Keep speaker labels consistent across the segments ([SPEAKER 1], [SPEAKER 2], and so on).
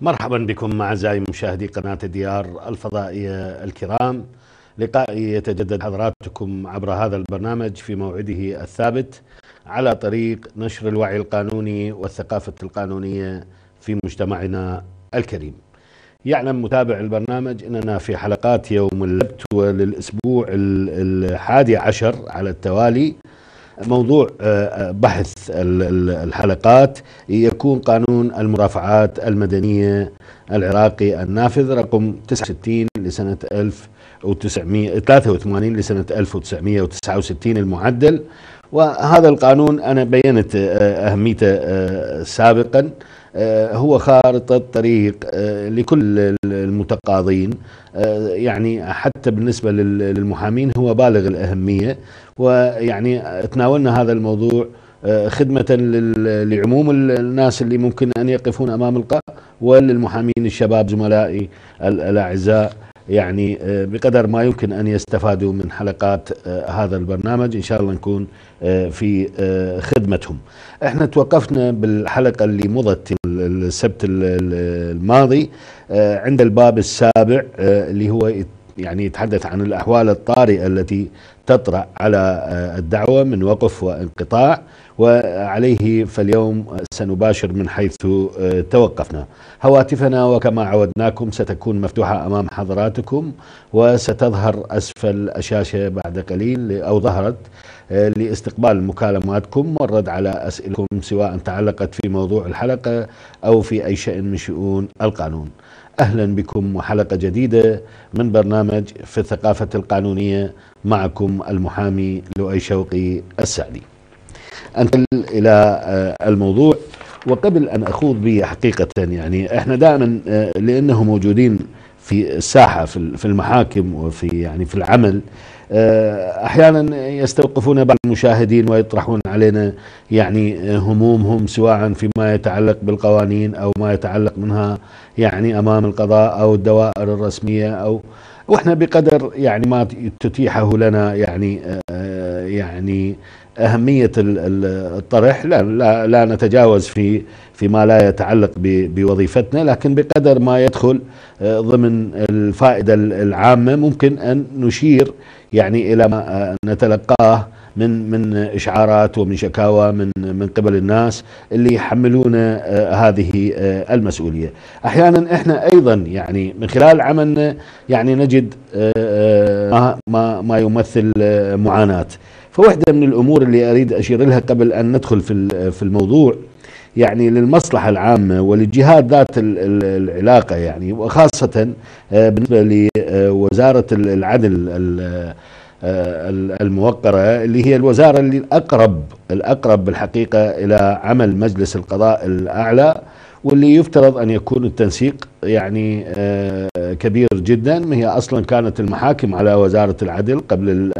[SPEAKER 1] مرحبا بكم أعزائي مشاهدي قناة الديار الفضائية الكرام لقائي يتجدد حضراتكم عبر هذا البرنامج في موعده الثابت على طريق نشر الوعي القانوني والثقافة القانونية في مجتمعنا الكريم. يعلم متابع البرنامج أننا في حلقات يوم السبت وللأسبوع الحادي عشر على التوالي موضوع بحث الحلقات يكون قانون المرافعات المدنية العراقي النافذ رقم 69 لسنة 1983 لسنة 1969 المعدل. وهذا القانون أنا بينت أهميته سابقا. هو خارطة طريق لكل المتقاضين. يعني حتى بالنسبة للمحامين هو بالغ الأهمية. ويعني تناولنا هذا الموضوع خدمة لعموم الناس اللي ممكن أن يقفون أمام القاء وللمحامين الشباب زملائي الأعزاء. يعني بقدر ما يمكن أن يستفادوا من حلقات هذا البرنامج. إن شاء الله نكون في خدمتهم. إحنا توقفنا بالحلقة اللي مضت السبت الماضي عند الباب السابع اللي هو يعني يتحدث عن الأحوال الطارئة التي تطرأ على الدعوة من وقف وانقطاع. وعليه فاليوم سنباشر من حيث توقفنا. هواتفنا وكما عودناكم ستكون مفتوحة أمام حضراتكم وستظهر أسفل الشاشة بعد قليل أو ظهرت لاستقبال مكالماتكم والرد على أسئلتكم سواء تعلقت في موضوع الحلقة أو في أي شيء من شؤون القانون. أهلا بكم وحلقة جديدة من برنامج في الثقافة القانونية معكم المحامي لؤي شوقي السعدي. أنتقل إلى الموضوع. وقبل أن أخوض به حقيقة يعني إحنا دائما لأنه موجودين في الساحة في المحاكم وفي يعني في العمل أحيانا يستوقفون بعض المشاهدين ويطرحون علينا يعني همومهم سواء فيما يتعلق بالقوانين أو ما يتعلق منها يعني أمام القضاء أو الدوائر الرسمية أو وإحنا بقدر يعني ما تتيحه لنا يعني يعني أهمية الطرح لا, لا, لا نتجاوز في فيما لا يتعلق بوظيفتنا لكن بقدر ما يدخل ضمن الفائدة العامة ممكن أن نشير يعني إلى ما نتلقاه من من إشعارات ومن شكاوى من من قبل الناس اللي يحملون هذه المسؤولية. أحيانا إحنا أيضا يعني من خلال عملنا يعني نجد ما ما ما يمثل معاناة. فواحدة من الأمور اللي أريد أشير لها قبل أن ندخل في في الموضوع يعني للمصلحة العامة وللجهات ذات العلاقة يعني وخاصة بالنسبة لوزارة العدل الموقرة اللي هي الوزارة اللي الأقرب الأقرب بالحقيقة إلى عمل مجلس القضاء الأعلى واللي يفترض أن يكون التنسيق يعني كبير جدا. هي أصلا كانت المحاكم على وزارة العدل قبل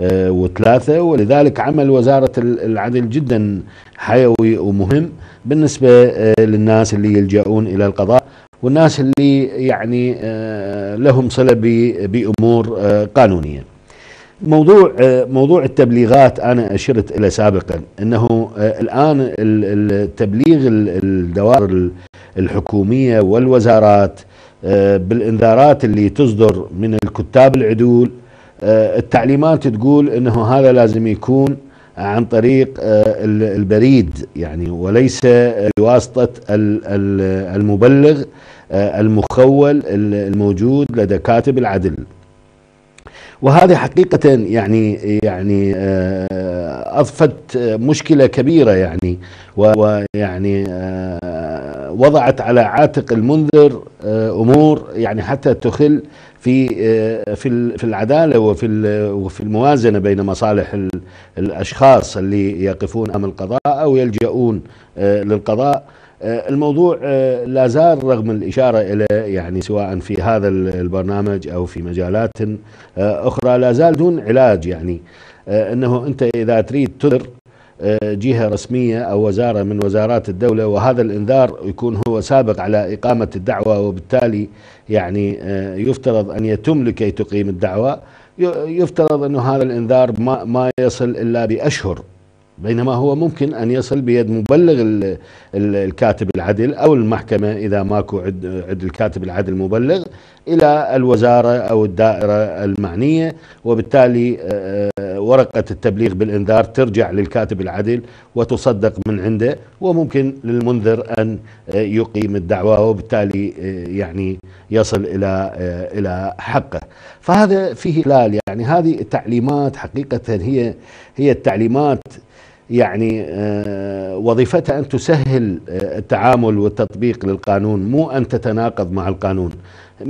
[SPEAKER 1] 2003 ولذلك عمل وزارة العدل جدا حيوي ومهم بالنسبة للناس اللي يلجؤون إلى القضاء والناس اللي يعني لهم صلة بأمور قانونية. موضوع موضوع التبليغات أنا أشرت إلى سابقا إنه الآن التبليغ الدوائر الحكومية والوزارات بالإنذارات اللي تصدر من الكتاب العدول التعليمات تقول إنه هذا لازم يكون عن طريق البريد يعني وليس بواسطه المبلغ المخول الموجود لدى كاتب العدل. وهذه حقيقة يعني يعني أضفت مشكلة كبيرة يعني ويعني وضعت على عاتق المنذر أمور يعني حتى تخل في في في العدالة وفي وفي الموازنة بين مصالح الأشخاص اللي يقفون أمام القضاء أو يلجؤون للقضاء. الموضوع لا زال رغم الإشارة إلى يعني سواء في هذا البرنامج أو في مجالات أخرى لا زال دون علاج يعني. أنه أنت إذا تريد تنذر جهة رسمية أو وزارة من وزارات الدولة وهذا الإنذار يكون هو سابق على إقامة الدعوة وبالتالي يعني يفترض أن يتم لكي تقيم الدعوة. يفترض أنه هذا الإنذار ما يصل إلا بأشهر. بينما هو ممكن أن يصل بيد مبلغ الكاتب العدل أو المحكمة إذا ماكو عد, عد الكاتب العدل مبلغ إلى الوزارة أو الدائرة المعنية وبالتالي آه، آه، ورقة التبليغ بالإنذار ترجع للكاتب العدل وتصدق من عنده وممكن للمنذر أن آه، يقيم الدعوة وبالتالي يعني يصل إلى إلى حقه. فهذا فيه إخلال يعني هذه التعليمات حقيقة هي هي التعليمات يعني آه، وظيفتها أن تسهل آه، التعامل والتطبيق للقانون مو أن تتناقض مع القانون.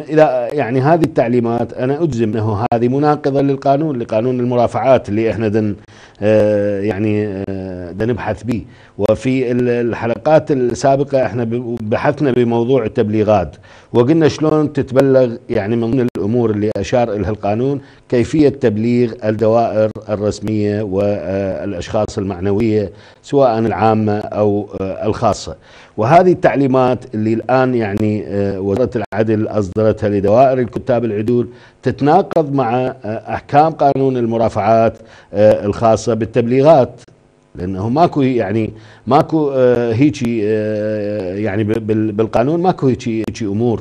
[SPEAKER 1] إذا يعني هذه التعليمات أنا أجزم أنه هذه مناقضة للقانون لقانون المرافعات اللي إحنا دن آه، يعني آه، نبحث به. وفي الحلقات السابقة إحنا بحثنا بموضوع التبليغات. وقلنا شلون تتبلغ يعني من الأمور اللي أشار الها القانون كيفية تبليغ الدوائر الرسمية والأشخاص المعنوية سواء العامة أو آه، الخاصة. وهذه التعليمات اللي الآن يعني آه، وزارة العدل أصدرتها لدوائر الكتاب العدول تتناقض مع آه، أحكام قانون المرافعات الخاصة بالتبليغات. لأنه ماكو يعني ماكو هيك يعني بالقانون ماكو هيك أمور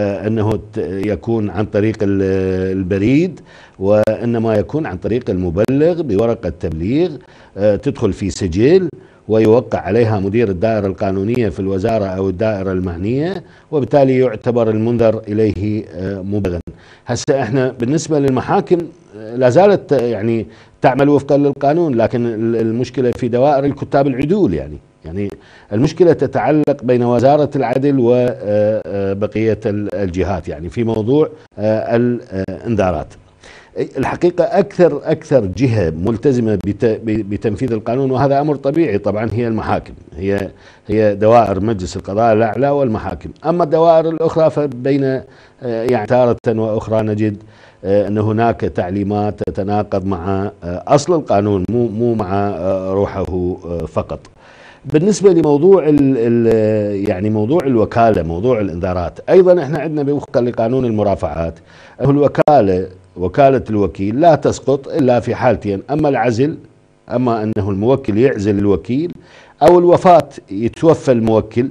[SPEAKER 1] أنه يكون عن طريق البريد وإنما يكون عن طريق المبلغ بورقة تبليغ تدخل في سجل ويوقع عليها مدير الدائرة القانونية في الوزارة أو الدائرة المعنية وبالتالي يعتبر المنذر إليه آه، مبلغا. هسه إحنا بالنسبة للمحاكم آه، لا زالت يعني تعمل وفقا للقانون لكن المشكلة في دوائر الكتاب العدول يعني. يعني المشكلة تتعلق بين وزارة العدل وبقية آه، الجهات يعني في موضوع الانذارات الحقيقة أكثر أكثر جهة ملتزمة بتنفيذ القانون وهذا أمر طبيعي. طبعا هي المحاكم هي هي دوائر مجلس القضاء الأعلى والمحاكم. أما الدوائر الأخرى فبين آه، يعني تارة وأخرى نجد آه، أن هناك تعليمات تتناقض مع آه، أصل القانون مو مو مع روحه فقط. بالنسبة لموضوع ال ال يعني موضوع الوكالة موضوع الإنذارات أيضا إحنا عندنا وفقا لقانون المرافعات. الوكالة وكالة الوكيل لا تسقط إلا في حالتين أما العزل أما أنه الموكل يعزل الوكيل أو الوفاة يتوفى الموكل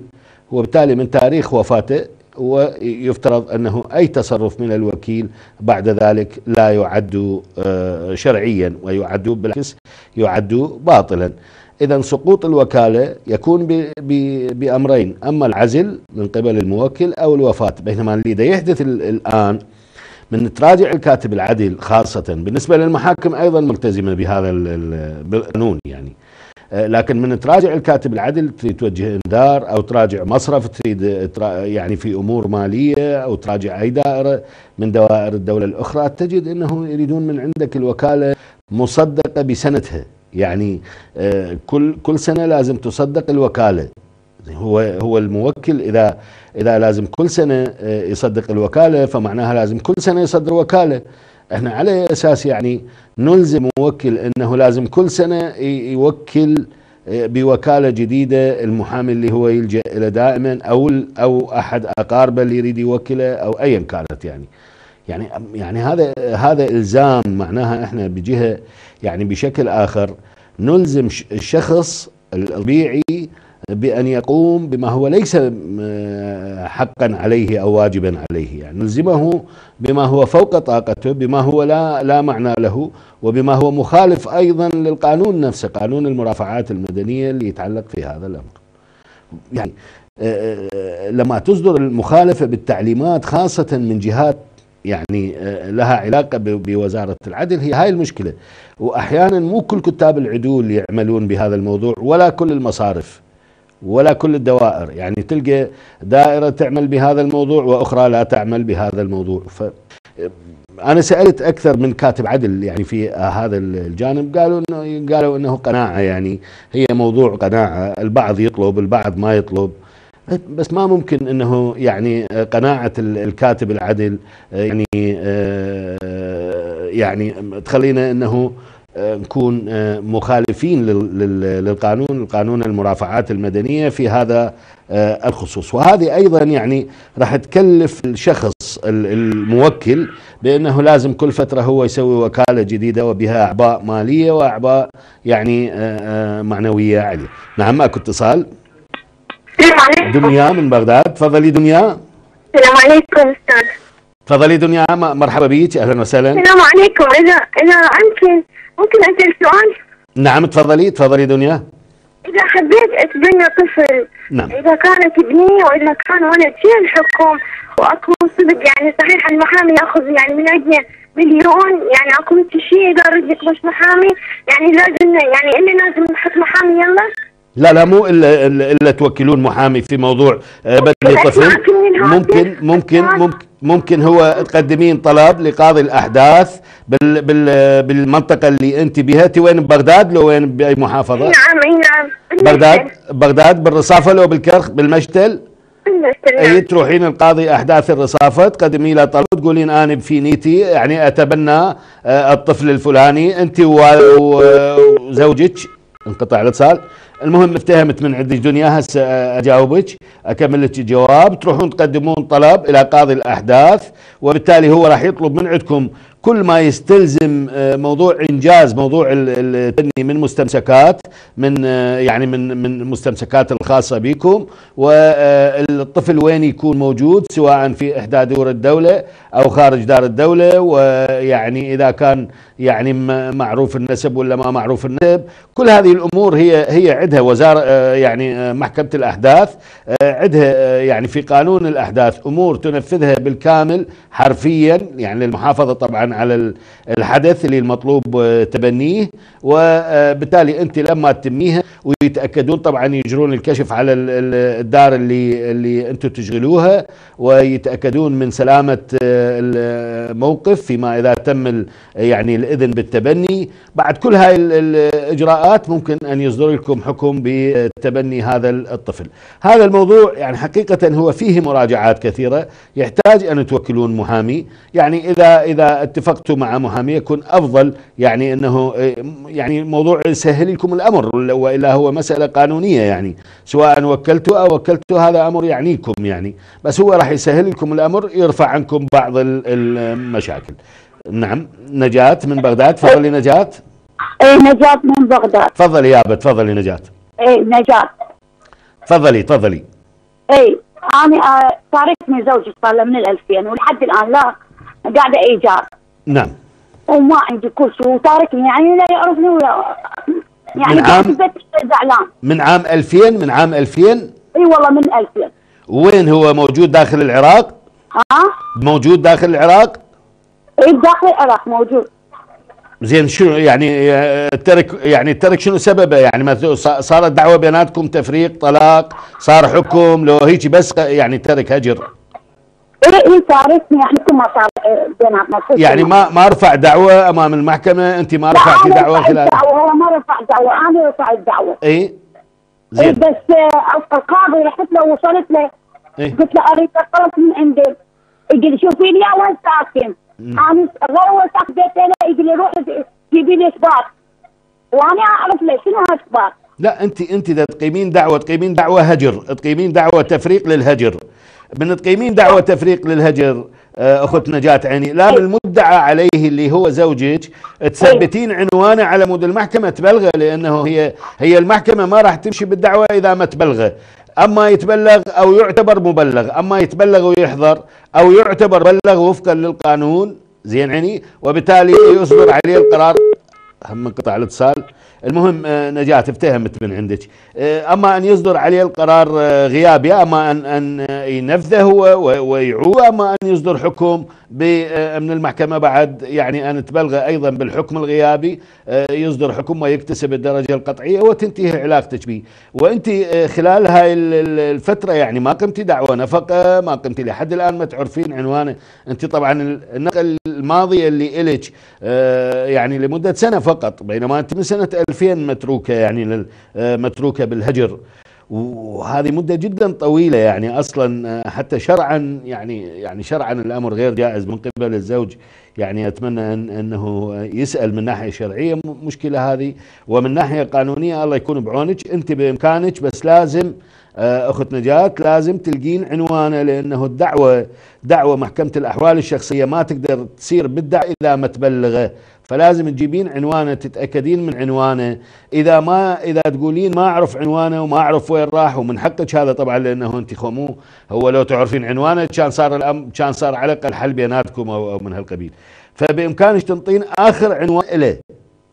[SPEAKER 1] وبالتالي من تاريخ وفاته ويفترض أنه أي تصرف من الوكيل بعد ذلك لا يعد آه، شرعيا ويعد بالعكس يعد باطلا. إذا سقوط الوكالة يكون بأمرين أما العزل من قبل الموكل أو الوفاة بينما اللي يحدث الآن من تراجع الكاتب العدل خاصة بالنسبة للمحاكم أيضا ملتزمة بهذا القانون يعني. آه، لكن من تراجع الكاتب العدل تريد توجه إنذار أو تراجع مصرف تريد يعني في أمور مالية أو تراجع أي دائرة من دوائر الدولة الأخرى تجد إنه يريدون من عندك الوكالة مصدقة بسنتها يعني آه، كل كل سنة لازم تصدق الوكالة. هو هو الموكل إذا إذا لازم كل سنة آه، يصدق الوكالة فمعناها لازم كل سنة يصدر وكالة. إحنا على أساس يعني نلزم موكل إنه لازم كل سنة يوكل آه، بوكالة جديدة المحامي اللي هو يلجأ إلى دائما أو أو أحد أقاربه اللي يريد يوكله أو ايا كانت يعني. يعني يعني هذا هذا إلزام معناها إحنا بجهة يعني بشكل آخر نلزم الشخص الطبيعي بأن يقوم بما هو ليس آه، حقا عليه أو واجبا عليه. يعني نلزمه بما هو فوق طاقته بما هو لا, لا معنى له وبما هو مخالف أيضا للقانون نفسه قانون المرافعات المدنية اللي يتعلق في هذا الأمر. يعني آه، آه، لما تصدر المخالفة بالتعليمات خاصة من جهات يعني لها علاقة بوزارة العدل هي هاي المشكلة. وأحيانا مو كل كتاب العدول يعملون بهذا الموضوع ولا كل المصارف. ولا كل الدوائر. يعني تلقى دائرة تعمل بهذا الموضوع وأخرى لا تعمل بهذا الموضوع. ف أنا سألت أكثر من كاتب عدل يعني في هذا الجانب قالوا إنه قالوا إنه قناعة يعني هي موضوع قناعة البعض يطلب البعض ما يطلب. بس ما ممكن إنه يعني قناعة الكاتب العدل يعني يعني تخلينا إنه نكون مخالفين للقانون القانون المرافعات المدنية في هذا الخصوص. وهذه أيضا يعني راح تكلف الشخص الموكل بأنه لازم كل فترة هو يسوي وكالة جديدة وبها أعباء مالية وأعباء يعني معنوية عالية نعم أكو اتصال؟ دنيا من بغداد. تفضلي دنيا.
[SPEAKER 2] السلام عليكم أستاذ.
[SPEAKER 1] تفضلي دنيا مرحبا بك أهلا وسهلا.
[SPEAKER 2] السلام عليكم. إذا إذا ممكن ممكن أسأل سؤال؟
[SPEAKER 1] نعم تفضلي تفضلي دنيا.
[SPEAKER 2] إذا حبيت أتبنى طفل
[SPEAKER 1] نعم.
[SPEAKER 2] إذا كانت ابني وإذا كان ولد شيء الحكم؟ واكو صدق يعني صحيح المحامي يأخذ يعني من عندنا مليون يعني اكو شيء إذا رجلك مش محامي يعني لازم يعني اللي لازم نحط محامي يلا.
[SPEAKER 1] لا لا مو إلا إلا توكلون محامي في موضوع بدل طفل. ممكن ممكن ممكن ممكن هو تقدمين طلب لقاضي الأحداث بال بال بالمنطقة اللي أنت بها. أنت وين؟ ببغداد لو وين؟ بأي محافظة؟
[SPEAKER 2] نعم أي نعم.
[SPEAKER 1] بغداد بغداد بالرصافه لو بالكرخ بالمشتل؟ اي
[SPEAKER 2] نعم.
[SPEAKER 1] تروحين القاضي أحداث الرصافة تقدمي له طلب تقولين أنا في نيتي يعني أتبنى الطفل الفلاني. أنت وزوجك انقطع الاتصال. المهم افتهمت من عندك دنيا هسه أجاوبك أكمل لك الجواب تروحون تقدمون طلب إلى قاضي الأحداث وبالتالي هو راح يطلب من عندكم كل ما يستلزم موضوع إنجاز موضوع التبني من مستمسكات من يعني من من المستمسكات الخاصة بكم والطفل وين يكون موجود سواء في إحدى دور الدولة أو خارج دار الدولة ويعني إذا كان يعني معروف النسب ولا ما معروف النسب. كل هذه الأمور هي هي عندها وزارة يعني محكمة الأحداث عندها يعني في قانون الأحداث أمور تنفذها بالكامل حرفيا يعني للمحافظة طبعا على الحدث اللي المطلوب تبنيه وبالتالي أنت لما تتميها ويتأكدون طبعا يجرون الكشف على الدار اللي اللي أنتم تشغلوها ويتأكدون من سلامة الموقف فيما إذا تم يعني الإذن بالتبني. بعد كل هاي الإجراءات ممكن أن يصدر لكم حكم بتبني هذا الطفل. هذا الموضوع يعني حقيقة هو فيه مراجعات كثيرة. يحتاج أن توكلون محامي. يعني اذا إذا اتفقتوا مع محامي يكون أفضل. يعني إنه يعني موضوع يسهل لكم الأمر. وإلا هو مسألة قانونية يعني. سواء وكلتوا أو وكلتوا هذا أمر يعنيكم يعني. بس هو راح يسهل لكم الأمر يرفع عنكم بعض المشاكل. نعم. نجاة من بغداد تفضلي نجاة.
[SPEAKER 3] إيه نجاة من بغداد.
[SPEAKER 1] تفضلي يابا تفضلي نجاة.
[SPEAKER 3] إيه نجاة.
[SPEAKER 1] تفضلي تفضلي.
[SPEAKER 3] إيه أنا آه، تاركني زوجي صار له من الألفين ولحد الآن لا قاعدة إيجار.
[SPEAKER 1] نعم.
[SPEAKER 3] وما عندي كل شيء وتاركني يعني لا يعرفني ولا يعني
[SPEAKER 1] من عام-
[SPEAKER 3] زعلان.
[SPEAKER 1] من عام 2000 من عام 2000
[SPEAKER 3] إي والله من 2000
[SPEAKER 1] وين هو موجود داخل العراق؟
[SPEAKER 3] ها؟
[SPEAKER 1] موجود داخل العراق؟
[SPEAKER 3] اي داخل العراق موجود.
[SPEAKER 1] زين شنو يعني آه، ترك يعني ترك شنو سببه؟ يعني مثلا صارت دعوة بيناتكم تفريق طلاق صار حكم لو هيك بس يعني ترك هجر
[SPEAKER 3] اي اي تاركني يعني ما صار آه، بيناتنا
[SPEAKER 1] يعني. ما ما رفع دعوة أمام المحكمة؟ أنت ما رفعتي
[SPEAKER 3] دعوة
[SPEAKER 1] خلال
[SPEAKER 3] دعوة هو ما رفع دعوة أنا رفعت دعوة.
[SPEAKER 1] إي
[SPEAKER 3] إيه
[SPEAKER 1] زين
[SPEAKER 3] بس آه، القاضي رحت له وصلت له
[SPEAKER 1] إيه؟
[SPEAKER 3] قلت له أريد طلب من عندك يقول شوفي لي وين ساكن. أنا ساكن بيت له يقول لي روح جيبي لي اثبات وأنا أعرف له شنو هالاثبات
[SPEAKER 1] لا انت أنت إذا تقيمين دعوه تقيمين دعوة هجر. تقيمين دعوة تفريق للهجر. من تقيمين دعوة تفريق للهجر آه، أخت نجاة عيني لا من المدعى عليه اللي هو زوجك تثبتين عنوانه على مود المحكمة تبلغه لأنه هي هي المحكمة ما راح تمشي بالدعوة إذا ما تبلغه. أما يتبلغ أو يعتبر مبلغ أما يتبلغ ويحضر أو يعتبر بلغ وفقا للقانون زين عيني وبالتالي يصدر عليه القرار. هم انقطع الاتصال. المهم آه، نجاة افتهمت من عندك. آه، أما أن يصدر عليه القرار آه، غيابي أما أن أن آه، ينفذه هو و- ويعود أما أن يصدر حكم من المحكمة بعد يعني أن تبلغ أيضا بالحكم الغيابي آه، يصدر حكم ويكتسب الدرجة القطعية وتنتهي علاقتك به وأنت آه، خلال هاي ال- ال- الفترة يعني ما قمتي دعوة نفقة ما قمتي لحد الآن ما تعرفين عنوانه أنت طبعا ال- النقل الماضيه اللي الك آه، يعني لمدة سنة فقط بينما أنت من سنة 2000 متروكة يعني متروكة بالهجر. وهذه مدة جدا طويلة يعني أصلا آه، حتى شرعا يعني يعني شرعا الأمر غير جائز من قبل الزوج. يعني أتمنى أن أنه يسأل من ناحية شرعية مشكلة هذه. ومن ناحية قانونية الله يكون بعونك أنت بإمكانك بس لازم أخت نجاة لازم تلقين عنوانه لأنه الدعوة دعوة محكمة الأحوال الشخصية ما تقدر تصير بالدعوة إذا ما تبلغه. فلازم تجيبين عنوانه تتأكدين من عنوانه. إذا ما إذا تقولين ما أعرف عنوانه وما أعرف وين راح ومن حقك هذا طبعا لأنه أنت خمو. هو لو تعرفين عنوانه كان صار الامر كان صار على الاقل حل بيناتكم أو, من هالقبيل. فبإمكانك تنطين آخر عنوان له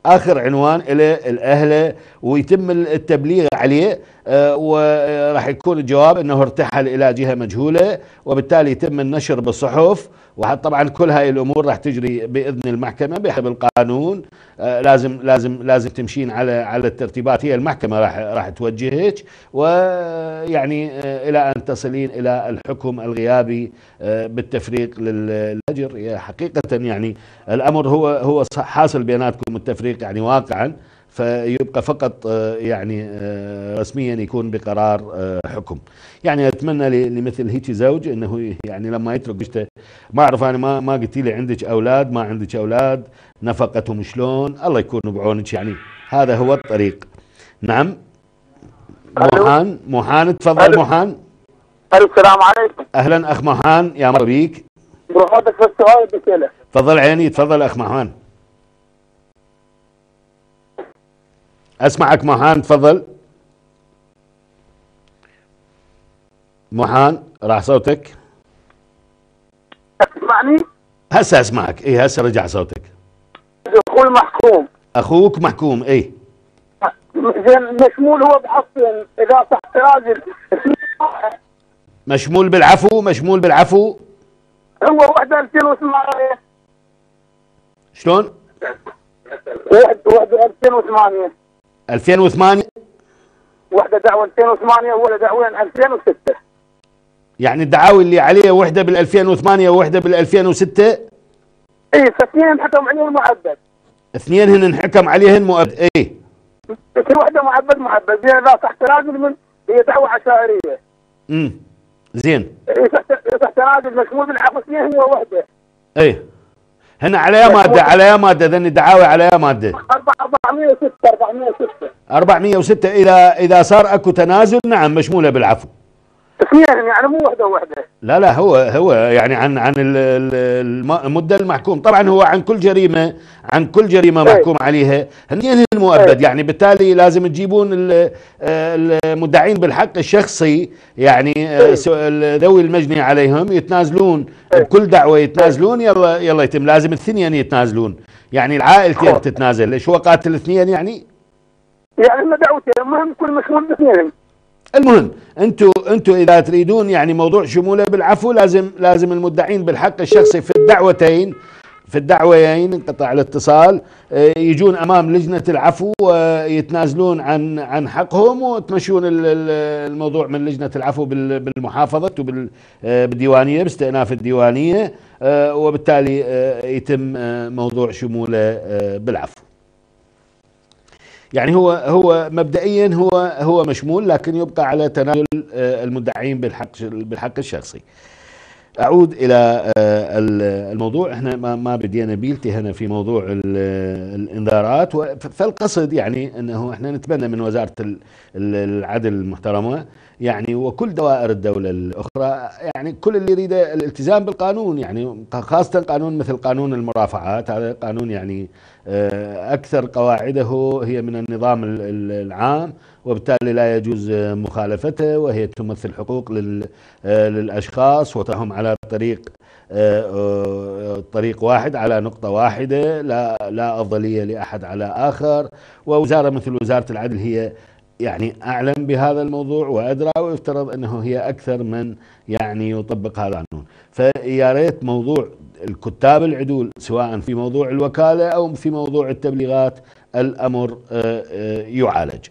[SPEAKER 1] آخر عنوان إلى الاهله ويتم التبليغ عليه. آه، وراح يكون الجواب إنه ارتحل إلى جهة مجهولة وبالتالي يتم النشر بالصحف. وطبعا كل هاي الأمور راح تجري بإذن المحكمة بحسب القانون. آه، لازم لازم لازم تمشين على على الترتيبات. هي المحكمة راح راح توجهك. ويعني آه، إلى أن تصلين إلى الحكم الغيابي بالتفريق للأجر. حقيقة يعني الأمر هو هو حاصل بيناتكم التفريق يعني واقعا. فيبقى فقط آه، يعني آه، رسميا يكون بقرار آه، حكم. يعني أتمنى لمثل هيك زوج إنه يعني لما يترك زوجته ما أعرف أنا ما ما قلتي لي عندك أولاد ما عندك أولاد نفقتهم شلون؟ الله يكون بعونك يعني هذا هو الطريق. نعم. موحان موحان تفضل موحان
[SPEAKER 4] السلام عليكم.
[SPEAKER 1] أهلا أخ موحان يا مرحبا بيك.
[SPEAKER 4] السؤال
[SPEAKER 1] تفضل عيني تفضل أخ موحان أسمعك موحان تفضل. موحان راح صوتك.
[SPEAKER 4] أسمعني؟
[SPEAKER 1] هسه أسمعك. اي هسه رجع صوتك.
[SPEAKER 4] أخوي محكوم.
[SPEAKER 1] أخوك محكوم اي
[SPEAKER 4] زين مشمول هو بحصين إذا تحت راجل.
[SPEAKER 1] مشمول بالعفو مشمول بالعفو.
[SPEAKER 4] هو وحده 2008
[SPEAKER 1] شلون؟
[SPEAKER 4] وحده 2008
[SPEAKER 1] 2008
[SPEAKER 4] وحدة دعوة 2008 ولا دعوين 2006
[SPEAKER 1] يعني الدعاوي اللي عليه وحدة بال 2008 ووحدة بال 2006
[SPEAKER 4] اي فاثنين انحكم عليهم مؤبد
[SPEAKER 1] اثنين هن انحكم عليهن مؤبد اي
[SPEAKER 4] كل وحدة مؤبد مؤبد زين اذا تحت راجل من هي دعوة عشائرية.
[SPEAKER 1] امم زين.
[SPEAKER 4] اي تحت راجل مشمول اثنين هو وحدة.
[SPEAKER 1] اي هنا على يا مادة على يا مادة ذن الدعاوي على يا مادة.
[SPEAKER 4] 406 406
[SPEAKER 1] 406 اذا إذا صار أكو تنازل نعم مشمولة بالعفو.
[SPEAKER 4] اثنين يعني مو وحدة وحدة.
[SPEAKER 1] لا لا هو هو يعني عن عن المدة المحكوم. طبعا هو عن كل جريمة عن كل جريمة إيه. محكوم عليها. هنين المؤبد. إيه. يعني بالتالي لازم تجيبون المدعين بالحق الشخصي يعني إيه. ذوي المجني عليهم يتنازلون. بكل دعوة يتنازلون يلا يلا يتم. لازم الاثنين يتنازلون. يعني العائلتين تتنازل. ليش هو قاتل اثنين يعني؟
[SPEAKER 4] يعني ما دعوتين المهم كل مشغول باثنين
[SPEAKER 1] المهم أنتم أنتم اذا تريدون يعني موضوع شموله بالعفو لازم لازم المدعين بالحق الشخصي في الدعوتين في الدعويين انقطع الاتصال آه، يجون امام لجنة العفو ويتنازلون عن عن حقهم وتمشون الموضوع من لجنة العفو بالمحافظة وبالديوانيه آه، باستئناف الديوانية وبالتالي يتم موضوع شموله بالعفو. يعني هو هو مبدئيا هو هو مشمول لكن يبقى على تنازل آه، المدعين بالحق بالحق الشخصي. أعود إلى آه، الموضوع. إحنا ما بدينا بيلتي هنا في موضوع الإنذارات. فالقصد يعني إنه إحنا نتمنى من وزارة العدل المحترمة. يعني وكل دوائر الدولة الأخرى يعني كل اللي يريده الالتزام بالقانون يعني خاصة قانون مثل قانون المرافعات هذا قانون يعني آه، أكثر قواعده هي من النظام العام وبالتالي لا يجوز مخالفته وهي تمثل حقوق آه، للأشخاص وتهم على طريق آه، طريق واحد على نقطة واحدة لا لا أفضلية لأحد على آخر. ووزارة مثل وزارة العدل هي يعني أعلم بهذا الموضوع وأدرى ويفترض أنه هي أكثر من يعني يطبق هذا القانون. فيا ريت موضوع الكتاب العدول سواء في موضوع الوكالة أو في موضوع التبليغات الأمر آه، آه، يعالج.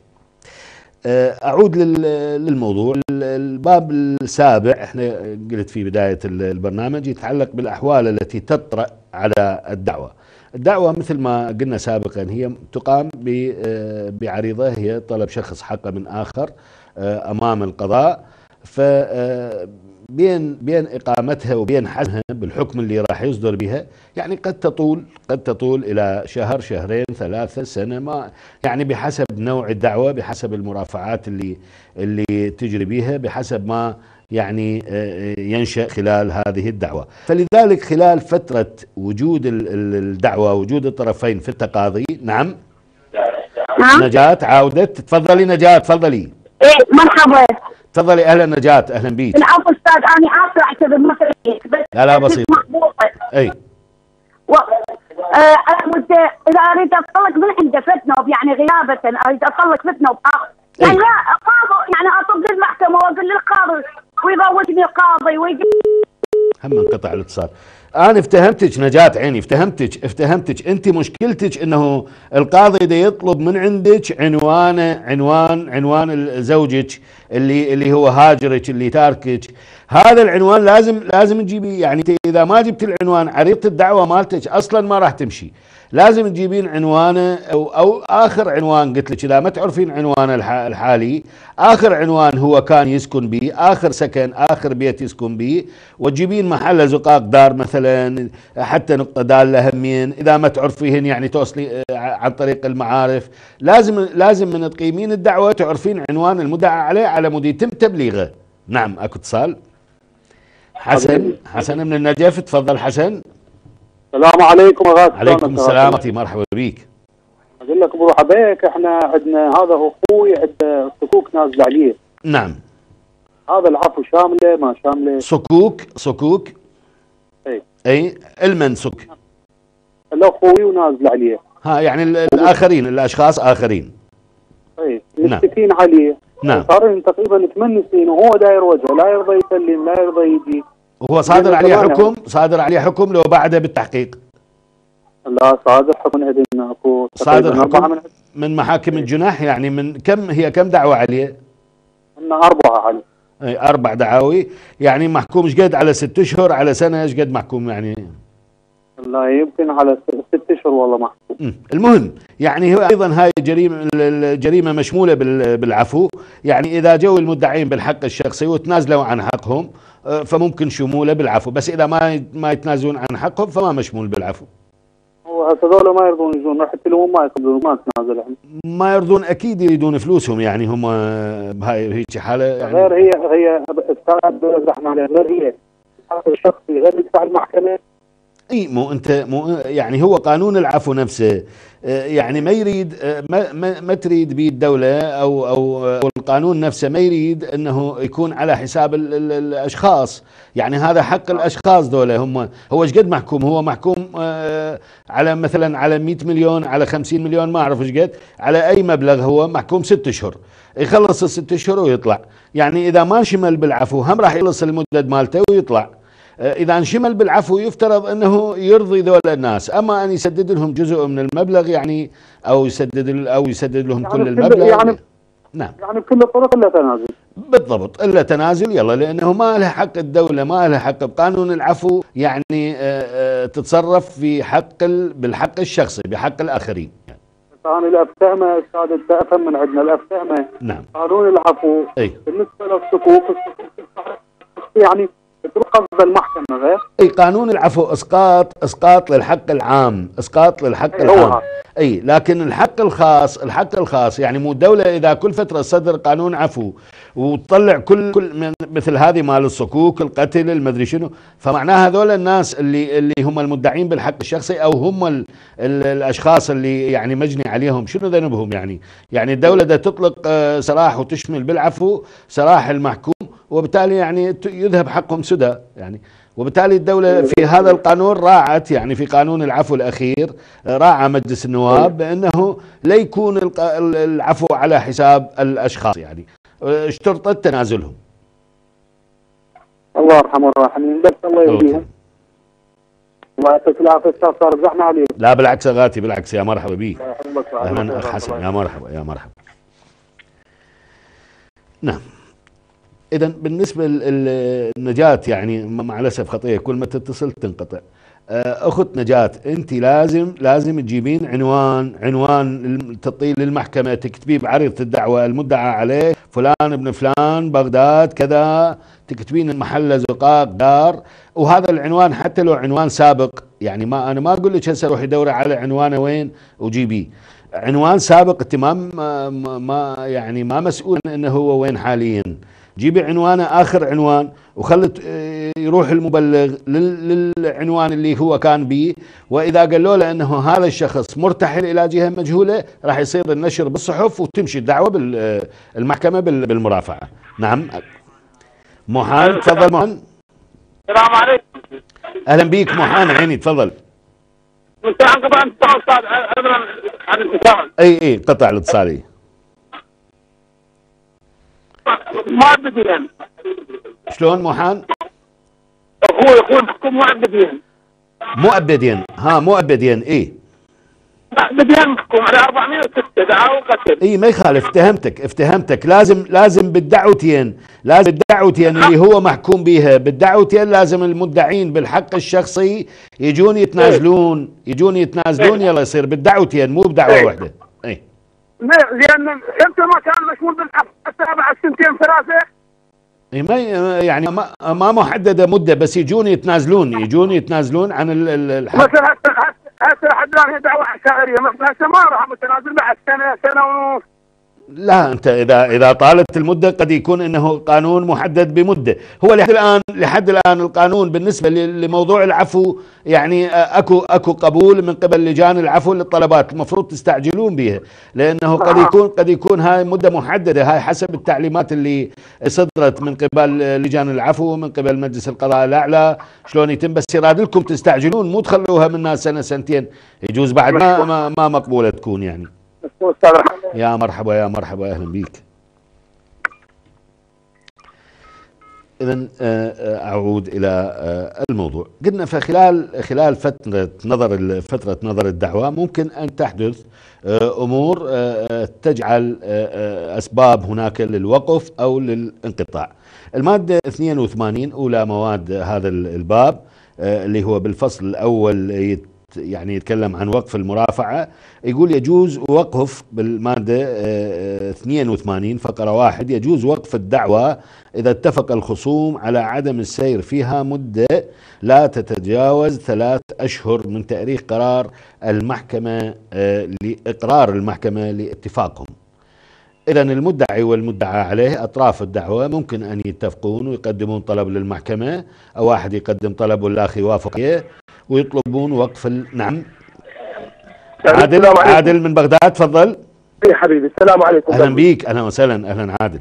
[SPEAKER 1] آه، أعود للموضوع. الباب السابع إحنا قلت في بداية البرنامج يتعلق بالأحوال التي تطرأ على الدعوة. الدعوة مثل ما قلنا سابقا هي تقام بعريضة هي طلب شخص حقه من آخر أمام القضاء. ف بين بين إقامتها وبين حزمها بالحكم اللي راح يصدر بها يعني قد تطول قد تطول إلى شهر شهرين ثلاثة سنة ما يعني بحسب نوع الدعوة بحسب المرافعات اللي اللي تجري بها بحسب ما يعني آه، ينشأ خلال هذه الدعوة. فلذلك خلال فترة وجود ال- ال- الدعوة وجود الطرفين في التقاضي نعم؟
[SPEAKER 3] نعم.
[SPEAKER 1] نجاة عودت تفضلي نجاة تفضلي.
[SPEAKER 3] إيه مرحبا.
[SPEAKER 1] تفضلي أهلا نجاة أهلا بيك.
[SPEAKER 3] العفو أستاذ أنا اسف اعتذر سمعتك بس
[SPEAKER 1] لا لا بسيط. أي.
[SPEAKER 3] و... آه أنا ود إذا أريد أتطلق من عنده فتنه يعني غيابة أريد أتطلق فتنه وباخذ
[SPEAKER 1] إيه.
[SPEAKER 3] يعني لا قاضي يعني اطلب للمحكمه وأقول للقاضي. ويفوتني القاضي ويقول
[SPEAKER 1] هم انقطع الاتصال. أنا افتهمتك نجاة عيني افتهمتك افتهمتك. انت مشكلتك انه القاضي دا يطلب من عندك عنوان عنوان عنوان زوجك اللي اللي هو هاجرك اللي تاركك. هذا العنوان لازم لازم تجيبيه يعني إذا ما جبت العنوان عريضه الدعوة مالتك أصلا ما راح تمشي. لازم تجيبين عنوانه أو أو آخر عنوان قلت لك إذا ما تعرفين عنوانه الح- الحالي آخر عنوان هو كان يسكن به آخر سكن آخر بيت يسكن به وتجيبين محل زقاق دار مثلا حتى نقطة دالة همين إذا ما تعرفيهن يعني توصلي آه، عن طريق المعارف. لازم لازم من تقيمين الدعوة تعرفين عنوان المدعى عليه على مود يتم تبليغه. نعم أكو اتصال. حسن حسن من النجف تفضل حسن.
[SPEAKER 5] السلام عليكم يا غازي
[SPEAKER 1] عليكم؟ السلام مرحبا بك.
[SPEAKER 5] أقول لك أبو حبيك إحنا عندنا هذا أخوي عنده صكوك نازله عليه
[SPEAKER 1] نعم.
[SPEAKER 5] هذا العفو شاملة ما شاملة؟
[SPEAKER 1] صكوك صكوك.
[SPEAKER 5] اي
[SPEAKER 1] أي المن سك
[SPEAKER 5] الأخوي ونازل عليه
[SPEAKER 1] ها يعني ال- الآخرين الأشخاص آخرين.
[SPEAKER 5] اي
[SPEAKER 1] نعم.
[SPEAKER 5] مشتكين عليه
[SPEAKER 1] نعم.
[SPEAKER 5] صار تقريبا ثمان سنين وهو داير وجهه لا يرضى يسلم لا يرضى يجي.
[SPEAKER 1] هو صادر عليه. حكم صادر عليه حكم لو بعده بالتحقيق.
[SPEAKER 5] لا صادر حكم عندنا أكو
[SPEAKER 1] صادر حكم
[SPEAKER 5] من
[SPEAKER 1] محاكم الجناح يعني من كم هي كم دعوة عليه؟
[SPEAKER 5] عندنا أربعة عليه
[SPEAKER 1] أي أربع دعاوي. يعني محكوم إيش قد على ست أشهر على سنة إيش قد محكوم يعني؟
[SPEAKER 5] لا يمكن على ست- أشهر والله محكوم.
[SPEAKER 1] المهم يعني هو أيضا هاي الجريمه الجريمة مشمولة بال- بالعفو. يعني إذا جو المدعين بالحق الشخصي وتنازلوا عن حقهم فممكن شموله بالعفو بس اذا ما ما يتنازلون عن حقهم فما مشمول بالعفو
[SPEAKER 5] هو هذول ما يرضون يجون رحت لهم ما يقبلون ما تنازل إحنا
[SPEAKER 1] ما يرضون أكيد يريدون فلوسهم يعني هم آه، بهاي هيك حاله يعني
[SPEAKER 5] غير هي هي غير هي الشخصي غير يدفع المحكمه
[SPEAKER 1] إي مو أنت مو يعني هو قانون العفو نفسه. آه، يعني ما يريد آه، ما ما, ما تريد به الدولة أو أو آه، القانون نفسه ما يريد إنه يكون على حساب ال ال الأشخاص. يعني هذا حق الأشخاص دولة هم. هو إيش قد محكوم؟ هو محكوم على مثلا على 100 مليون على 50 مليون ما أعرف إيش قد. على أي مبلغ هو محكوم ست أشهر. يخلص الست أشهر ويطلع. يعني إذا ما انشمل بالعفو هم راح يخلص المدد مالته ويطلع. آه، إذا انشمل بالعفو يفترض أنه يرضي ذول الناس. أما أن يسدد لهم جزء من المبلغ يعني أو يسدد أو يسدد لهم
[SPEAKER 5] يعني
[SPEAKER 1] كل المبلغ.
[SPEAKER 5] يعني-
[SPEAKER 1] نعم.
[SPEAKER 5] يعني بكل الطرق إلا تنازل.
[SPEAKER 1] بالضبط إلا تنازل. يلا لأنه ما له حق الدولة ما له حق بقانون العفو يعني آه، آه، تتصرف في حق ال- بالحق الشخصي بحق الآخرين.
[SPEAKER 5] أنا الافتهمه أستاذ افهم من عندنا الافتهمه
[SPEAKER 1] نعم.
[SPEAKER 5] قانون العفو.
[SPEAKER 1] أي.
[SPEAKER 5] بالنسبة للصكوك الصكوك يعني المحكمة غير؟
[SPEAKER 1] أي قانون العفو إسقاط إسقاط للحق العام إسقاط للحق
[SPEAKER 5] أي
[SPEAKER 1] العام. أي لكن الحق الخاص الحق الخاص يعني مو الدولة إذا كل فترة تصدر قانون عفو وتطلع كل كل من مثل هذه مال الصكوك القتل المدري شنو. فمعناها هذول الناس اللي اللي هم المدعين بالحق الشخصي أو هم ال ال الأشخاص اللي يعني مجني عليهم. شنو ذنبهم يعني؟ يعني الدولة دا تطلق آه، سراح وتشمل بالعفو سراح المحكوم وبالتالي يعني يذهب حقهم سدى يعني. وبالتالي الدولة في هذا القانون راعت يعني في قانون العفو الأخير راعى مجلس النواب بأنه لا يكون العفو على حساب الأشخاص يعني. اشترطت تنازلهم
[SPEAKER 5] الله يرحمه الراحمين بس الله. يهديهم. الله يعطيك العافيه أستاذ صار زحمة عليك.
[SPEAKER 1] لا بالعكس يا غاتي بالعكس يا مرحبا
[SPEAKER 5] يحفظك.
[SPEAKER 1] أهلا اخ حسن يا مرحبا يا مرحبا. نعم. اذا بالنسبة للنجاة يعني مع الأسف خطيه كل ما تتصل تنقطع. آه، أخت نجاة أنت لازم لازم تجيبين عنوان عنوان تطيل للمحكمة تكتبيه بعريضة الدعوة المدعى عليه فلان ابن فلان بغداد كذا تكتبين المحل زقاق دار. وهذا العنوان حتى لو عنوان سابق يعني ما أنا ما أقول لك هسه روحي دوري على عنوانه وين وجيبيه. عنوان سابق انت ما ما- ما يعني ما مسؤول إنه هو وين حاليا. جيبي عنوانه آخر عنوان وخلت آه، يروح المبلغ لل- للعنوان اللي هو كان به وإذا قالوا له إنه هذا الشخص مرتحل إلى جهة مجهولة راح يصير النشر بالصحف وتمشي الدعوة بالمحكمه بالمرافعة. نعم. موحان تفضل موحان
[SPEAKER 4] السلام عليكم.
[SPEAKER 1] أهلا بيك موحان عيني تفضل.
[SPEAKER 4] كنت انقطع الاتصال عن الاتصال.
[SPEAKER 1] إي إي قطع الاتصالي
[SPEAKER 4] مؤبدين
[SPEAKER 1] شلون موحان؟
[SPEAKER 4] أخوي أخوي محكوم مؤبدين
[SPEAKER 1] مؤبدين. ها مؤبدين. إي.
[SPEAKER 4] مؤبدين محكوم على 406 دعاوى قتل
[SPEAKER 1] إي ما يخالف. افتهمتك افتهمتك. لازم لازم بالدعوتين لازم الدعوتين اللي هو محكوم بيها. بالدعوتين لازم المدعين بالحق الشخصي يجون يتنازلون يجون يتنازلون يلا يصير. بالدعوتين مو بدعوة
[SPEAKER 4] إيه.
[SPEAKER 1] واحدة.
[SPEAKER 4] لأن انت ما كان مشمول بالحق حتى بعد سنتين
[SPEAKER 1] ثلاثة ما يعني ما, ما محدده مده بس يجون يتنازلون يجون يتنازلون عن ال- ال- الحق
[SPEAKER 4] مثلا هسه هسه لحد الان هي دعوه مثلا هسه ما راح متنازل بعد سنه سنه ونص
[SPEAKER 1] لا أنت إذا إذا طالت المدة قد يكون إنه قانون محدد بمدة. هو لحد الآن لحد الآن القانون بالنسبة لموضوع العفو يعني أكو أكو قبول من قبل لجان العفو للطلبات المفروض تستعجلون بها لأنه قد يكون قد يكون هاي مدة محددة. هاي حسب التعليمات اللي صدرت من قبل لجان العفو ومن قبل مجلس القضاء الأعلى. شلون يتم؟ بس يراد لكم تستعجلون مو تخلوها من سنة سنتين. يجوز بعد ما, ما مقبولة تكون يعني. يا مرحبا يا مرحبا أهلا بيك. اذا أعود إلى آه، الموضوع. قلنا فخلال خلال فترة نظر فترة نظر الدعوة ممكن أن تحدث آه، أمور آه، آه، تجعل آه، آه، أسباب هناك للوقف أو للانقطاع. المادة 82 أولى مواد هذا ال- الباب آه، اللي هو بالفصل الأول يعني يتكلم عن وقف المرافعة يقول يجوز وقف بالمادة آه، آه، 82 فقرة واحد يجوز وقف الدعوة إذا اتفق الخصوم على عدم السير فيها مدة لا تتجاوز ثلاث أشهر من تأريخ قرار المحكمة آه، لإقرار المحكمة لاتفاقهم. إذا المدعي والمدعى عليه أطراف الدعوة ممكن أن يتفقون ويقدمون طلب للمحكمة أو واحد يقدم طلب والآخر يوافق عليه ويطلبون وقف. نعم عادل. عادل من بغداد تفضل
[SPEAKER 4] يا حبيبي السلام عليكم
[SPEAKER 1] أهلا بيك أهلا وسهلا أهلا عادل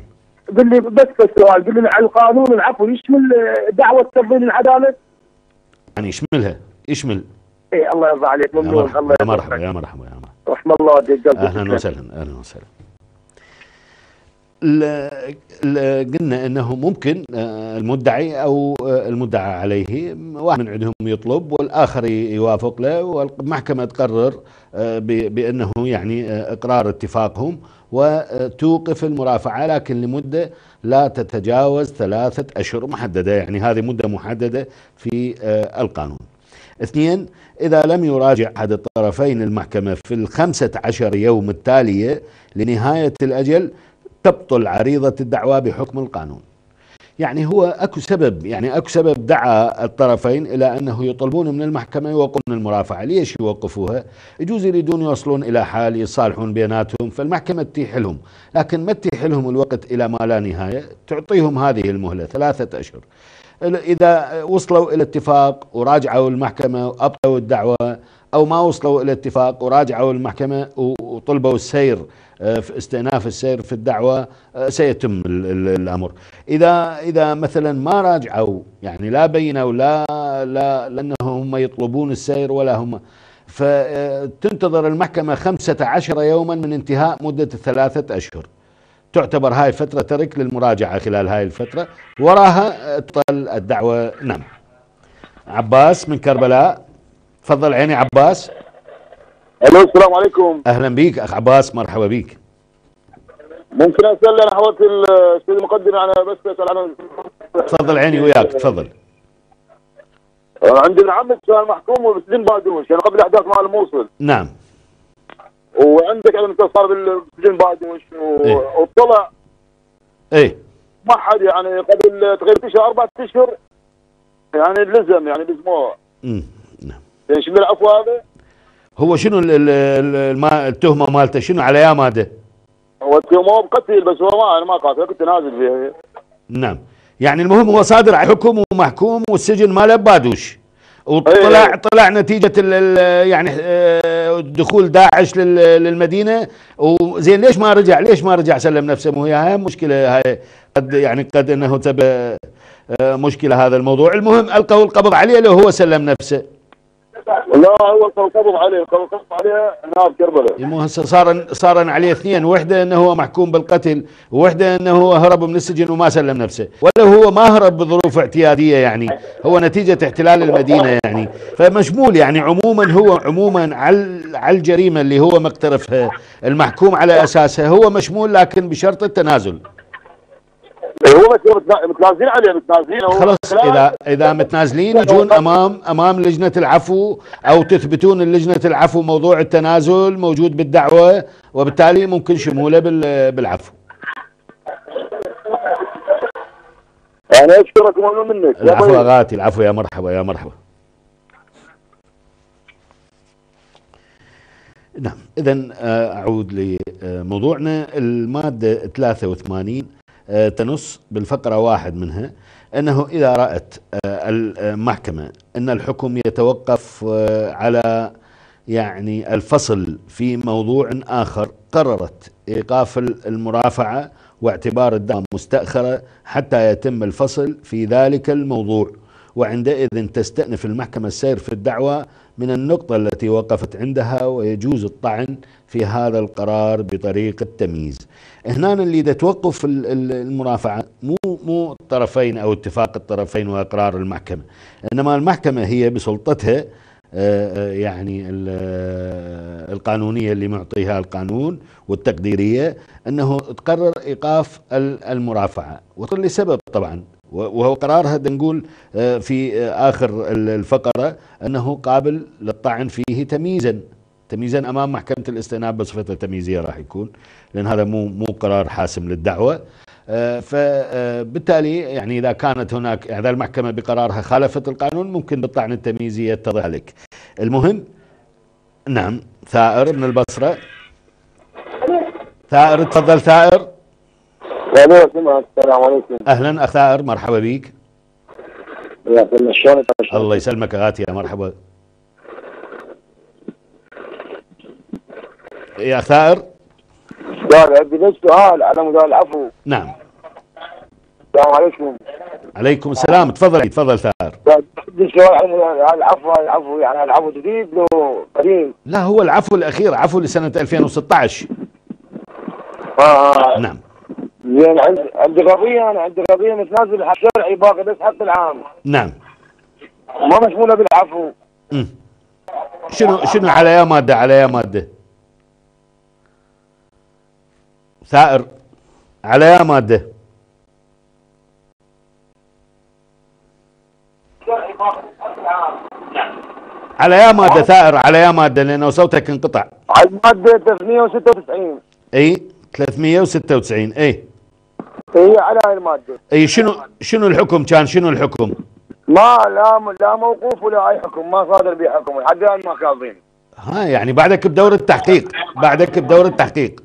[SPEAKER 4] قل لي بس بس سؤال قل لي القانون العفو يشمل دعوة تفضيل العدالة؟
[SPEAKER 1] يعني يشملها يشمل
[SPEAKER 4] إي الله يرضى عليك ممنون الله
[SPEAKER 1] يا مرحبا. يا مرحبا يا مرحبا
[SPEAKER 4] رحم الله والديك قلبك
[SPEAKER 1] أهلا وسهلا أهلا وسهلا قلنا إنه ممكن آه، المدعي أو آه، المدعى عليه واحد من عندهم يطلب والآخر يوافق له والمحكمة تقرر آه، بأنه يعني إقرار اتفاقهم وتوقف المرافعة لكن لمدة لا تتجاوز ثلاثة أشهر محددة يعني هذه مدة محددة في القانون. اثنين إذا لم يراجع أحد الطرفين المحكمة في الخمسة عشر يوم التالية لنهاية الأجل تبطل عريضة الدعوى بحكم القانون. يعني هو أكو سبب يعني أكو سبب دعا الطرفين إلى أنه يطلبون من المحكمة يوقفون المرافعة. ليش يوقفوها؟ يجوز يريدون يوصلون إلى حال يصالحون بيناتهم فالمحكمة تتيح لهم. لكن ما تتيح لهم الوقت إلى ما لا نهاية تعطيهم هذه المهلة ثلاثة أشهر. إذا وصلوا إلى اتفاق وراجعوا المحكمة وأبطلوا الدعوة أو ما وصلوا إلى اتفاق وراجعوا المحكمة و- وطلبوا السير في استئناف السير في الدعوة آه، سيتم ال- ال- الأمر. إذا إذا مثلا ما راجعوا يعني لا بينوا لا لا لأنهم هم يطلبون السير ولا هم. فتنتظر المحكمة خمسة عشر يوما من انتهاء مدة الثلاثة أشهر. تعتبر هاي فترة ترك للمراجعة خلال هاي الفترة. وراها تطل الدعوة نعم. عباس من كربلاء. تفضل عيني عباس.
[SPEAKER 5] ألو السلام عليكم.
[SPEAKER 1] أهلا بيك أخ عباس مرحبا بيك.
[SPEAKER 5] ممكن أسأل أنا حاولت الأستاذ المقدم أنا بس اسال عن
[SPEAKER 1] تفضل عيني وياك تفضل.
[SPEAKER 6] عندي ابن عمك كان محكوم بسجن بادوش يعني قبل احداث مال الموصل.
[SPEAKER 1] نعم.
[SPEAKER 6] وعندك انت صار بالسجن بادوش و-
[SPEAKER 1] إيه.
[SPEAKER 6] وطلع
[SPEAKER 1] إيه.
[SPEAKER 6] ما حد يعني قبل تقريبا اشهر أربع أشهر يعني لزم يعني لزموه
[SPEAKER 1] مم. نعم.
[SPEAKER 6] يعني شو العفو هذا؟
[SPEAKER 1] هو شنو التهمة مالته؟ شنو على يا مادة؟
[SPEAKER 6] هو التهمة بقتل بس هو ما أنا ما قاتل كنت نازل فيها.
[SPEAKER 1] نعم. يعني المهم هو صادر على حكم ومحكوم والسجن ماله بادوش وطلع
[SPEAKER 6] إيه.
[SPEAKER 1] طلع نتيجة ال يعني آه، دخول داعش لل- للمدينة. وزين ليش ما رجع؟ ليش ما رجع سلم نفسه؟ مو هي هاي مشكلة هاي. قد يعني قد إنه سبب آه، مشكلة هذا الموضوع. المهم القوا القبض عليه لو هو سلم نفسه.
[SPEAKER 6] لا هو قبض عليه قبض عليه هنا بكربلاء
[SPEAKER 1] مو هسه صار صار عليه اثنين وحدة إنه هو محكوم بالقتل وحدة إنه هو هرب من السجن وما سلم نفسه. ولو هو ما هرب بظروف اعتيادية يعني هو نتيجة احتلال المدينة يعني. فمشمول يعني عموما هو عموما على على الجريمة اللي هو مقترفها المحكوم على أساسها هو مشمول لكن بشرط التنازل.
[SPEAKER 6] هو بس متنا- متنازلين عليه متنازلين هو. لا،
[SPEAKER 1] اذا إذا متنازلين يجون امام أمام لجنة العفو أو تثبتون لجنه العفو موضوع التنازل موجود بالدعوة وبالتالي ممكن شموله بال- بالعفو.
[SPEAKER 6] أنا اشكرك وممنون منك.
[SPEAKER 1] العفو. اغاتي العفو يا مرحبا يا مرحبا. نعم اذا أعود لموضوعنا المادة 83 آه، تنص بالفقرة واحد منها أنه إذا رأت آه، المحكمة أن الحكم يتوقف آه، على يعني الفصل في موضوع آخر قررت إيقاف المرافعة واعتبار الدعوه مستأخرة حتى يتم الفصل في ذلك الموضوع. وعندئذ تستأنف المحكمة السير في الدعوة من النقطة التي وقفت عندها ويجوز الطعن في هذا القرار بطريق التمييز. هنا اللي دا توقف ال- ال- المرافعة مو مو الطرفين أو اتفاق الطرفين وإقرار المحكمة إنما المحكمة هي بسلطتها آه، آه، يعني آه، القانونية اللي معطيها القانون والتقديرية أنه تقرر إيقاف ال- المرافعة. وطل لسبب طبعا. وهو قرارها بدنا نقول آه، في آه، آخر ال- الفقرة أنه قابل للطعن فيه تمييزا تمييزا أمام محكمة الاستئناف بصفته تمييزية راح يكون لأن هذا مو مو قرار حاسم للدعوة. آه، فبالتالي يعني إذا كانت هناك إذا المحكمة بقرارها خالفت القانون ممكن بالطعن التمييزي يتضح لك. المهم نعم ثائر من البصرة. ثائر تفضل ثائر.
[SPEAKER 6] السلام عليكم.
[SPEAKER 1] أهلا أخ ثائر مرحبا بك. الله يسلمك غاتي يا مرحبا. يا أخ ثائر
[SPEAKER 6] عندي بس سؤال؟ على مدار العفو
[SPEAKER 1] نعم.
[SPEAKER 6] السلام عليكم.
[SPEAKER 1] عليكم السلام. تفضل تفضل ثائر
[SPEAKER 6] عندي سؤال عن العفو العفو يعني العفو جديد له قديم.
[SPEAKER 1] لا هو العفو الأخير عفو لسنة 2016
[SPEAKER 6] آه آه.
[SPEAKER 1] نعم.
[SPEAKER 6] زين عندي عندي قضيه أنا عندي قضيه متنازل حق شرعي باقي بس حق العام.
[SPEAKER 1] نعم.
[SPEAKER 6] ما مشمولة بالعفو.
[SPEAKER 1] مم. شنو شنو على يا مادة على يا مادة؟ ثائر على يا مادة. على يا مادة ثائر على يا مادة لأنه صوتك انقطع.
[SPEAKER 6] على المادة 396
[SPEAKER 1] إي 396 إي.
[SPEAKER 6] هي على هاي المادة.
[SPEAKER 1] أي شنو شنو الحكم كان؟ شنو الحكم؟
[SPEAKER 6] ما لا لا موقوف ولا أي حكم. ما صادر به حكم. لحد الان ما كاظين
[SPEAKER 1] ها يعني بعدك بدور التحقيق. بعدك بدور التحقيق.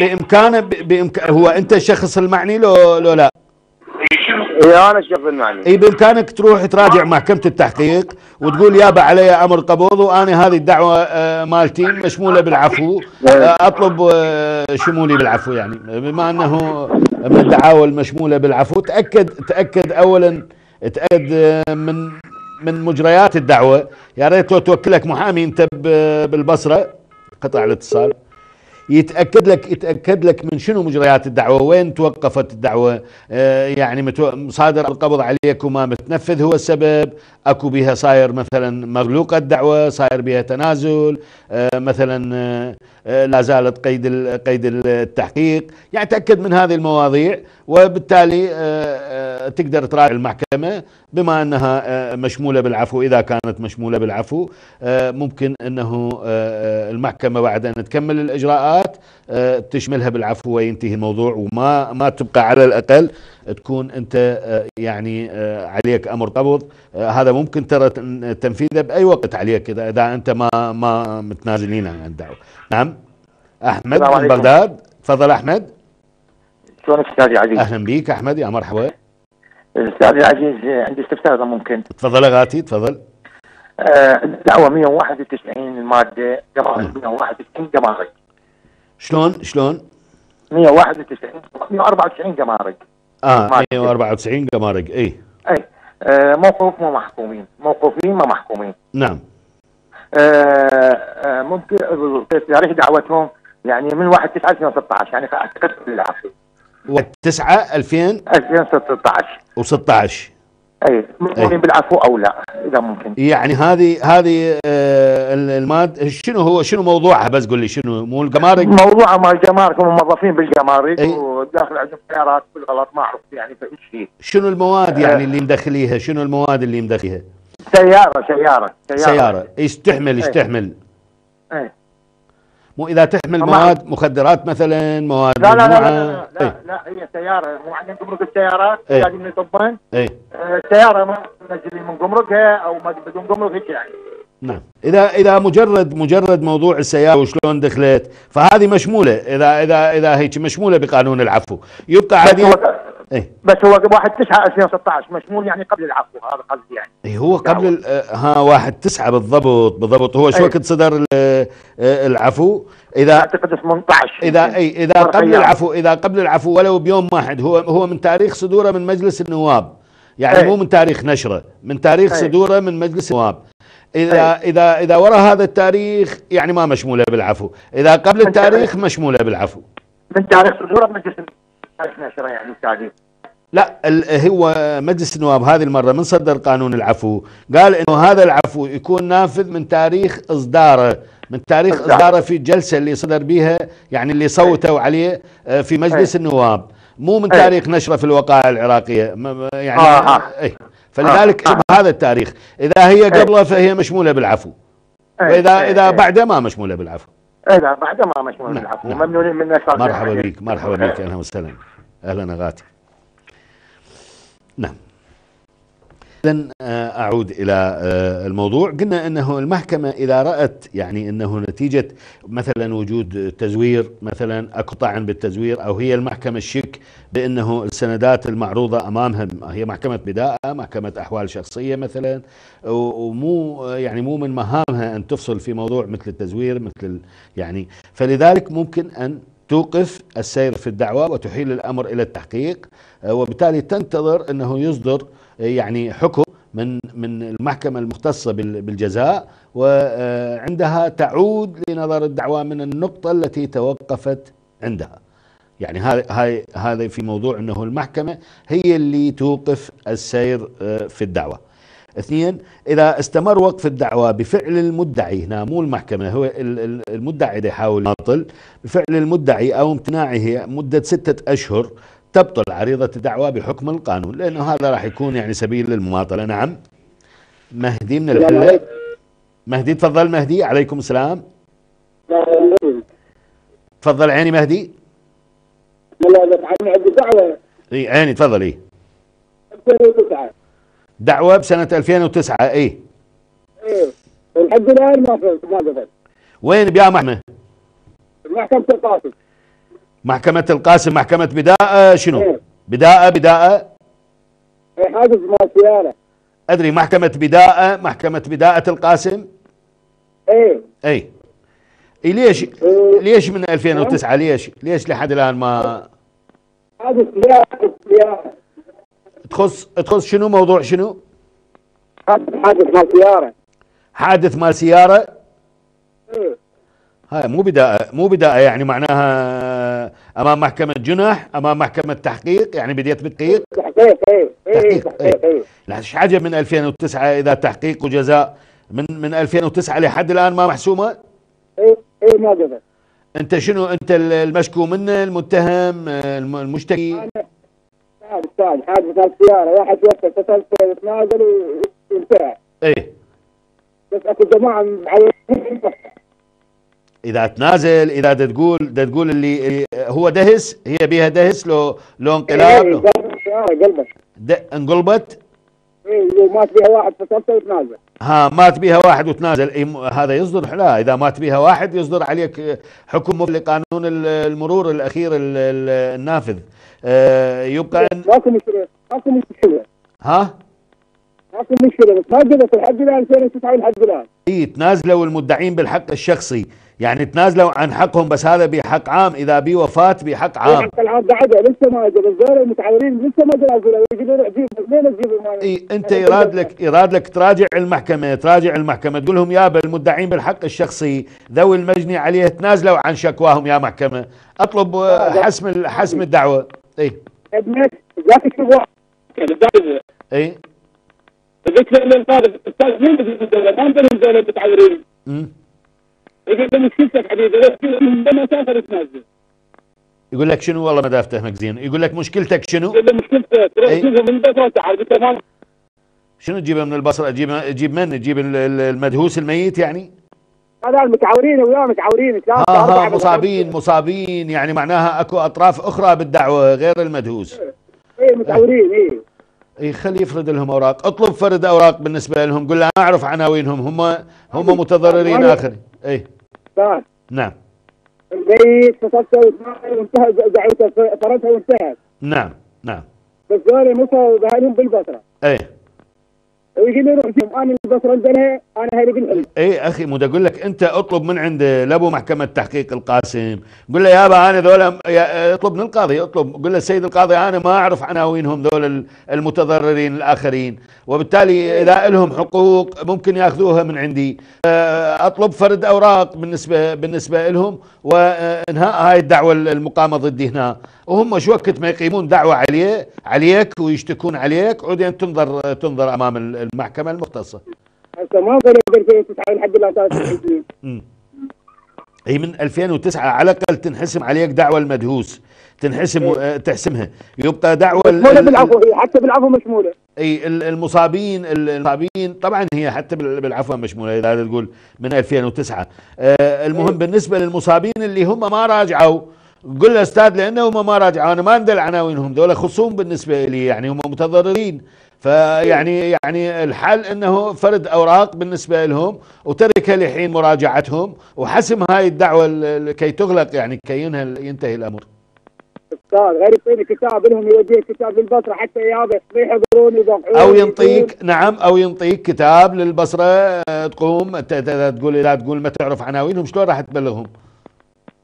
[SPEAKER 1] بامكانه بامكان هو أنت الشخص المعني لو لو لا؟
[SPEAKER 6] هي أنا الشخص المعني
[SPEAKER 1] اي بإمكانك تروح تراجع محكمة التحقيق وتقول يابا علي أمر قبوض وأنا هذه الدعوة آه، مالتي مشمولة بالعفو. آه، أطلب آه، شمولي بالعفو يعني. بما أنه من الدعاوى المشمولة بالعفو تأكد تأكد اولا تأكد من من مجريات الدعوة. يا ريت لو توكلك محامي أنت بالبصرة. قطع الاتصال. يتأكد لك يتأكد لك من شنو مجريات الدعوة؟ وين توقفت الدعوة؟ آه، يعني مصادر القبض عليك وما متنفذ هو السبب. أكو بها صاير مثلا مغلوقه الدعوة صاير بها تنازل آه، مثلا آه، آه، لا زالت قيد قيد التحقيق. يعني تأكد من هذه المواضيع وبالتالي آه، آه، تقدر تراجع المحكمة. بما أنها آه، مشمولة بالعفو إذا كانت مشمولة بالعفو آه، ممكن أنه آه، المحكمة بعد أن تكمل الإجراءات آه، تشملها بالعفو وينتهي الموضوع. وما ما تبقى على الأقل تكون أنت آه، يعني عليك أمر قبض. هذا ممكن ترى تن- تنفيذه بأي وقت عليك إذا إذا أنت ما ما متنازلين عن الدعوة. نعم. أحمد
[SPEAKER 7] السلام
[SPEAKER 1] من. بغداد. تفضل أحمد.
[SPEAKER 7] شلونك أستاذي عزيز؟
[SPEAKER 1] أهلا بيك أحمد. يا مرحبا.
[SPEAKER 7] استاذي العزيز عندي استفسار إذا ممكن.
[SPEAKER 1] تفضل اغاتي تفضل.
[SPEAKER 7] آه، الدعوه 191 الماده جمارك 191 جمارك
[SPEAKER 1] شلون؟ شلون؟
[SPEAKER 7] 191 194 جمارك
[SPEAKER 1] آه
[SPEAKER 7] ما-
[SPEAKER 1] 194 قمارق اي
[SPEAKER 7] إي آه، موقوف ما محكومين. موقوفين ما محكومين.
[SPEAKER 1] نعم.
[SPEAKER 7] آه، آه، ممكن تاريخ دعوتهم؟ يعني من 1 9 2016 يعني اعتقد بالعافية.
[SPEAKER 1] 9
[SPEAKER 7] 2016
[SPEAKER 1] 2016
[SPEAKER 7] أي مؤمنين بالعفو أو لا إذا ممكن.
[SPEAKER 1] يعني هذه هذه آه الماد شنو هو شنو موضوعها؟ بس قول لي شنو مو القمارق؟
[SPEAKER 7] موضوع مال الجمارك هم موظفين بالجمارك
[SPEAKER 1] أي.
[SPEAKER 7] وداخل عندهم سيارات بالغلط ما أعرف يعني فايش فيه.
[SPEAKER 1] شنو المواد
[SPEAKER 7] آه.
[SPEAKER 1] يعني اللي مدخليها؟ شنو المواد اللي مدخليها؟
[SPEAKER 7] سيارة سيارة
[SPEAKER 1] سيارة. إيش تحمل إيش
[SPEAKER 7] أي.
[SPEAKER 1] مو إذا تحمل مواد مخدرات مثلا مواد
[SPEAKER 7] لا لا لا لا. لا, لا,
[SPEAKER 1] اي
[SPEAKER 7] لا هي سيارة مو عندنا جمرك السيارات
[SPEAKER 1] أي.
[SPEAKER 7] لازم من طبان
[SPEAKER 1] اي
[SPEAKER 7] السياره ما تنزلي من جمركها أو ما بدون جمرك هيك يعني.
[SPEAKER 1] نعم. إذا إذا مجرد مجرد موضوع السيارة وشلون دخلت فهذه مشمولة. إذا إذا إذا هيك مشمولة بقانون العفو. يبقى
[SPEAKER 7] بس
[SPEAKER 1] اي
[SPEAKER 7] بس هو 1 9 2016 مشمول يعني قبل العفو هذا قصدي يعني
[SPEAKER 1] إيه هو قبل ها واحد تسعة بالضبط بالضبط هو شو
[SPEAKER 7] أي.
[SPEAKER 1] وقت صدر ال- آه، العفو اذا
[SPEAKER 7] أعتقد 18
[SPEAKER 1] اذا. اي
[SPEAKER 7] إذا
[SPEAKER 1] قبل
[SPEAKER 7] أيام.
[SPEAKER 1] العفو إذا قبل العفو ولو بيوم واحد هو هو من تاريخ صدوره من مجلس النواب يعني
[SPEAKER 7] أي.
[SPEAKER 1] مو من تاريخ نشره من تاريخ
[SPEAKER 7] أي.
[SPEAKER 1] صدوره من مجلس النواب اذا اذا إذا وراء هذا التاريخ يعني ما مشموله بالعفو إذا قبل التاريخ مشموله بالعفو
[SPEAKER 7] من تاريخ صدور مجلس تاريخ نشره يعني استاذي
[SPEAKER 1] لا هو مجلس النواب هذه المرة من صدر قانون العفو قال إنه هذا العفو يكون نافذ من تاريخ إصداره من تاريخ. إصداره. في الجلسة اللي صدر بها يعني اللي صوتوا عليه آه، في مجلس النواب. مو من
[SPEAKER 7] أي.
[SPEAKER 1] تاريخ نشرة في الوقائع العراقية يعني
[SPEAKER 7] آه، آه.
[SPEAKER 1] اي فلذلك
[SPEAKER 7] آه،
[SPEAKER 1] هذا التاريخ. إذا هي قبله فهي مشمولة بالعفو. واذا إذا بعده ما مشمولة بالعفو.
[SPEAKER 7] إذا بعد ما مشمول
[SPEAKER 1] نعم،
[SPEAKER 7] بالعفو.
[SPEAKER 1] نعم.
[SPEAKER 7] ممنونين من
[SPEAKER 1] مرحبا بك مرحبا بك أهلا وسهلا. أهلا غاتي. نعم. اذا أعود إلى آه، الموضوع. قلنا إنه المحكمة إذا رأت يعني إنه نتيجة مثلا وجود تزوير مثلا اكو طعن بالتزوير أو هي المحكمة الشك بإنه السندات المعروضة أمامها هي محكمة بداءة محكمة أحوال شخصية مثلا ومو يعني مو من مهامها أن تفصل في موضوع مثل التزوير مثل يعني. فلذلك ممكن أن توقف السير في الدعوة وتحيل الأمر إلى التحقيق آه، وبالتالي تنتظر أنه يصدر آه، يعني حكم من من المحكمة المختصة بال- بالجزاء وعندها تعود لنظر الدعوة من النقطة التي توقفت عندها. يعني هذا في موضوع أنه المحكمة هي اللي توقف السير آه، في الدعوة. اثنين اذا استمر وقف الدعوة بفعل المدعي هنا مو المحكمة هو ال- ال- المدعي اللي يحاول يناطل بفعل المدعي أو امتناعه مدة ستة اشهر تبطل عريضة الدعوة بحكم القانون لأنه هذا راح يكون يعني سبيل للمماطلة نعم مهدي من الحلة مهدي تفضل مهدي عليكم السلام تفضل عيني مهدي
[SPEAKER 8] لا لا عندي دعوة
[SPEAKER 1] اي عيني تفضل اي
[SPEAKER 8] 2009
[SPEAKER 1] دعوة بسنة 2009 اي
[SPEAKER 8] إيه؟ ولحد الآن ما ما قبل
[SPEAKER 1] وين؟ بيا محمد.
[SPEAKER 8] محكمة القاسم.
[SPEAKER 1] محكمة القاسم محكمة بداءة شنو؟
[SPEAKER 8] إيه.
[SPEAKER 1] بداءة بداءة؟
[SPEAKER 8] إيه حادث مال سيارة.
[SPEAKER 1] أدري محكمة بداءة محكمة بداءة القاسم؟
[SPEAKER 8] إيه.
[SPEAKER 1] اي إي ليش
[SPEAKER 8] إيه.
[SPEAKER 1] ليش من 2009 ليش؟ ليش لحد الآن ما
[SPEAKER 8] حادث سيارة سيارة.
[SPEAKER 1] تخص تخص شنو موضوع شنو؟
[SPEAKER 8] حادث مال سيارة.
[SPEAKER 1] حادث مال سيارة؟
[SPEAKER 8] إيه.
[SPEAKER 1] هاي مو بداءة مو بداءة يعني معناها أمام محكمة جنح أمام محكمة تحقيق يعني بديت بالتحقيق؟
[SPEAKER 8] تحقيق إيه إيه
[SPEAKER 1] تحقيق إيه.
[SPEAKER 8] إيه.
[SPEAKER 1] لحش عجب من 2009 إذا تحقيق وجزاء؟ من من 2009 لحد الآن ما محسومة؟
[SPEAKER 8] إيه إيه ما قدر
[SPEAKER 1] أنت شنو؟ أنت المشكو منه المتهم الم- المشتكي؟
[SPEAKER 8] أستاذ حادث السيارة واحد وقف اتصلت تنازل وانتهى
[SPEAKER 1] إيه.
[SPEAKER 8] بس أكو معودين
[SPEAKER 1] إذا تنازل إذا تقول تقول اللي اللي هو دهس هي بيها دهس لو لو انقلاب. لو
[SPEAKER 8] السيارة قلبك
[SPEAKER 1] د- انقلبت؟
[SPEAKER 8] إيه لو مات فيها واحد اتصلت وتنازل.
[SPEAKER 1] ها مات بها واحد وتنازل. إيه هذا يصدر لا إذا مات بها واحد يصدر عليك آه، حكم لقانون ال- المرور الأخير ال- ال- النافذ. آه، يبقى أن
[SPEAKER 8] ماكو مشكلة ماكو مشكلة.
[SPEAKER 1] ها؟
[SPEAKER 8] ماكو مشكلة بس ما لحد الان 2009 لحد الان
[SPEAKER 1] إي تنازلوا المدعين بالحق الشخصي. يعني تنازلوا عن حقهم بس هذا بحق عام. إذا بي وفاة بحق عام.
[SPEAKER 8] حق العاب بعده لسه ما اجى الزول المتعاونين لسه ما تنازلوا يقولوا روح جيب منين تجيب المال؟
[SPEAKER 1] إي أنت يراد لك يراد لك تراجع المحكمة تراجع المحكمة. تقول لهم يابا المدعين بالحق الشخصي ذوي المجني عليه تنازلوا عن شكواهم يا محكمة. أطلب آه، حسم حسم الدعوة. اي
[SPEAKER 8] ابنك ذاك الشغل
[SPEAKER 1] اي مم.
[SPEAKER 4] يقول
[SPEAKER 1] لك شنو؟ والله ما دا افتهمك زين. يقول لك مشكلتك شنو؟
[SPEAKER 4] مشكلتك
[SPEAKER 1] إيه. شنو تجيبه من البصره تجيب تجيب من؟ ال- المدهوس الميت يعني؟
[SPEAKER 8] هذا المتعاورين وياه متعاورين ثلاثة
[SPEAKER 1] ها
[SPEAKER 8] أربعة
[SPEAKER 1] مصابين مصابين يعني معناها أكو أطراف أخرى بالدعوة غير المدهوس.
[SPEAKER 8] إيه متعاورين إيه.
[SPEAKER 1] اي خلي يفرد لهم أوراق. اطلب فرد أوراق بالنسبة لهم قل له أنا أعرف عناوينهم هم هم متضررين آخرين. اي
[SPEAKER 8] صار
[SPEAKER 1] نعم.
[SPEAKER 8] البيت فصلته وانتهى دعوته فرضها وانتهت.
[SPEAKER 1] نعم نعم.
[SPEAKER 8] بس ذول مصوا بهالهم بالبصرة.
[SPEAKER 1] اي
[SPEAKER 8] ويجي لي روح جيب أنا البصرة عندنا أنا هاي
[SPEAKER 1] اي أخي مو أقول لك أنت اطلب من عند لابو محكمة تحقيق القاسم. قل له يابا أنا ذولا اطلب من القاضي اطلب. قل له السيد القاضي أنا ما أعرف عناوينهم ذول ال- المتضررين الآخرين. وبالتالي إذا لهم حقوق ممكن يأخذوها من عندي. آه، أطلب فرد أوراق بالنسبة بالنسبة لهم وإنهاء هاي الدعوة المقامة ضدي هنا. وهم شو وقت ما يقيمون دعوة عليه عليك ويشتكون عليك وبعدين تنظر تنظر أمام المحكمة المختصة.
[SPEAKER 8] هسه ما قدر يقدر في 9 لحد الان 93
[SPEAKER 1] مم. هي من 2009 على الأقل تنحسم عليك دعوة المدهوس تنحسم آه، تحسمها. يبقى دعوة ال-
[SPEAKER 8] مشمولة
[SPEAKER 1] ال-
[SPEAKER 8] بالعفو هي حتى بالعفو مشمولة.
[SPEAKER 1] إي ال- المصابين ال- المصابين طبعا هي حتى بال- بالعفو مشمولة إذا تقول من 2009 آه المهم بالنسبة للمصابين اللي هم ما راجعوا قل له أستاذ لأنه هم ما راجعوا. أنا ما ندل عناوينهم دول خصوم بالنسبة لي يعني هم متضررين. فيعني يعني الحل إنه فرد أوراق بالنسبة لهم وترك لحين مراجعتهم. وحسم هاي الدعوة ال- ال- كي تغلق يعني كي ينتهي الأمر.
[SPEAKER 8] أستاذ غير يعطيني كتاب لهم يوديه كتاب للبصرة حتى يابا ما يحضرون يضحون
[SPEAKER 1] أو ينطيك نعم أو ينطيك كتاب للبصرة آه، تقوم تقول اذا تقول ما تعرف عناوينهم شلون راح تبلغهم؟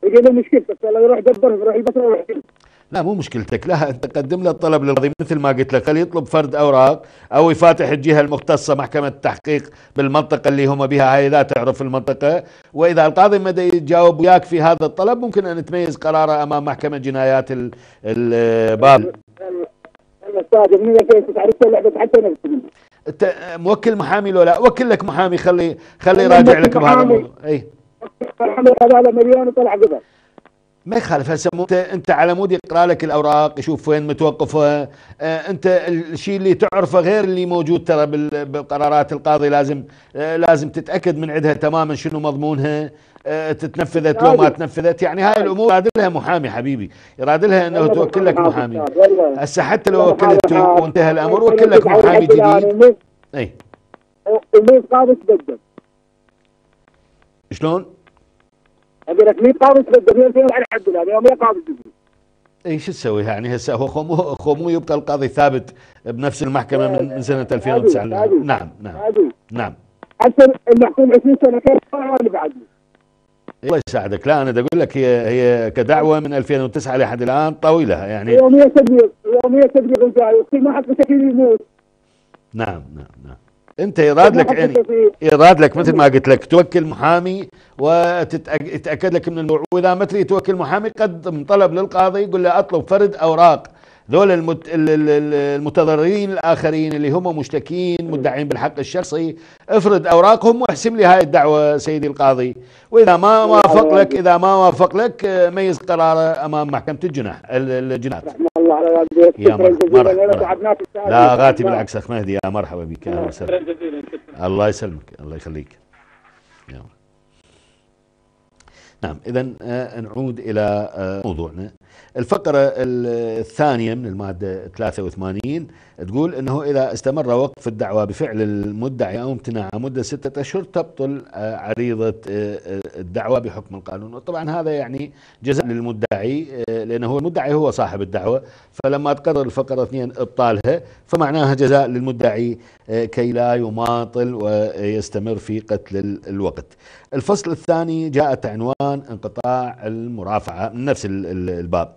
[SPEAKER 8] يقول له مشكلتك يلا يروح دبر يروح البصرة ويروح جيب.
[SPEAKER 1] لا مو مشكلتك. لا انت قدم له الطلب للقاضي مثل ما قلت لك. خليه يطلب فرد أوراق أو يفاتح الجهة المختصة محكمة التحقيق بالمنطقة اللي هم بها؟ هاي لا تعرف المنطقة. وإذا القاضي ما دا يتجاوب وياك في هذا الطلب ممكن أن تميز قراره أمام محكمة جنايات ال- الباب.
[SPEAKER 8] يلا أستاذ من 2009 لسه لعبة حتى نفسي
[SPEAKER 1] أنت موكل محامي لو لا؟ وكل لك محامي خلي خلي يراجع لك بهذا. الموضوع. اي
[SPEAKER 8] الحمد لله هذا مليون وطلع قبل
[SPEAKER 1] ما يخالف هسه انت انت على مود يقرا لك الاوراق يشوف وين متوقفه آه انت الشيء اللي تعرفه غير اللي موجود ترى بال- بقرارات القاضي لازم آه لازم تتاكد من عندها تماما شنو مضمونها آه تتنفذت لو ما. تنفذت يعني هاي الأمور يراد لها محامي حبيبي يراد لها انه توكل لك محامي هسه حتى لو وكلته وانتهى الامر وكل لك محامي جديد اي
[SPEAKER 8] ومين قاضي تبدل
[SPEAKER 1] شلون؟
[SPEAKER 8] أقول لك مين قاضي تبدل مين فين على حد الآن يوم قاضي تبدل
[SPEAKER 1] اي شو تسوي يعني؟ هسه هو خو مو خو مو يبقى القاضي ثابت بنفس المحكمة من من سنة 2009
[SPEAKER 8] عادي.
[SPEAKER 1] نعم نعم
[SPEAKER 8] هذه
[SPEAKER 1] نعم.
[SPEAKER 8] حتى المحكوم 20 سنة كيف؟ اللي بعد
[SPEAKER 1] الله يساعدك. لا أنا أقول لك هي هي كدعوة من 2009 لحد الآن طويلة يعني.
[SPEAKER 8] يوميا تبليغ يوميا تبليغ وفي ما حد مسكين يموت.
[SPEAKER 1] نعم نعم نعم. انت يراد لك يعني. يراد لك مثل ما قلت لك توكل محامي وتتاكد لك من الوعود واذا ما تريد توكل محامي قدم طلب للقاضي يقول له أطلب فرد أوراق ذول المت... ال- ال- ال- المتضررين الآخرين اللي هم مشتكين مدعين بالحق الشخصي افرد أوراقهم واحسم لي هاي الدعوة سيدي القاضي. وإذا ما وافق لك إذا ما وافق لك آه، ميز قراره أمام محكمة الجناح ال- الجنات.
[SPEAKER 8] الله على والديك
[SPEAKER 1] يا مرحبا، لا. غاتي بالعكس أخ مهدي. يا مرحبا بك أهلا وسهلا. الله يسلمك الله يخليك. يا مرحبا. نعم اذا نعود إلى آه، موضوعنا. الفقرة ال- الثانية من المادة 83 تقول إنه إذا استمر وقف الدعوى بفعل المدعي أو امتناعها مدة ستة أشهر تبطل آه، عريضة آه، آه، الدعوى بحكم القانون وطبعا هذا يعني جزاء للمدعي هو المدعي هو صاحب الدعوة فلما تقرر الفقرة اثنين ابطالها فمعناها جزاء للمدعي كي لا يماطل ويستمر في قتل ال- الوقت. الفصل الثاني جاءت عنوان انقطاع المرافعة من نفس ال- ال- الباب.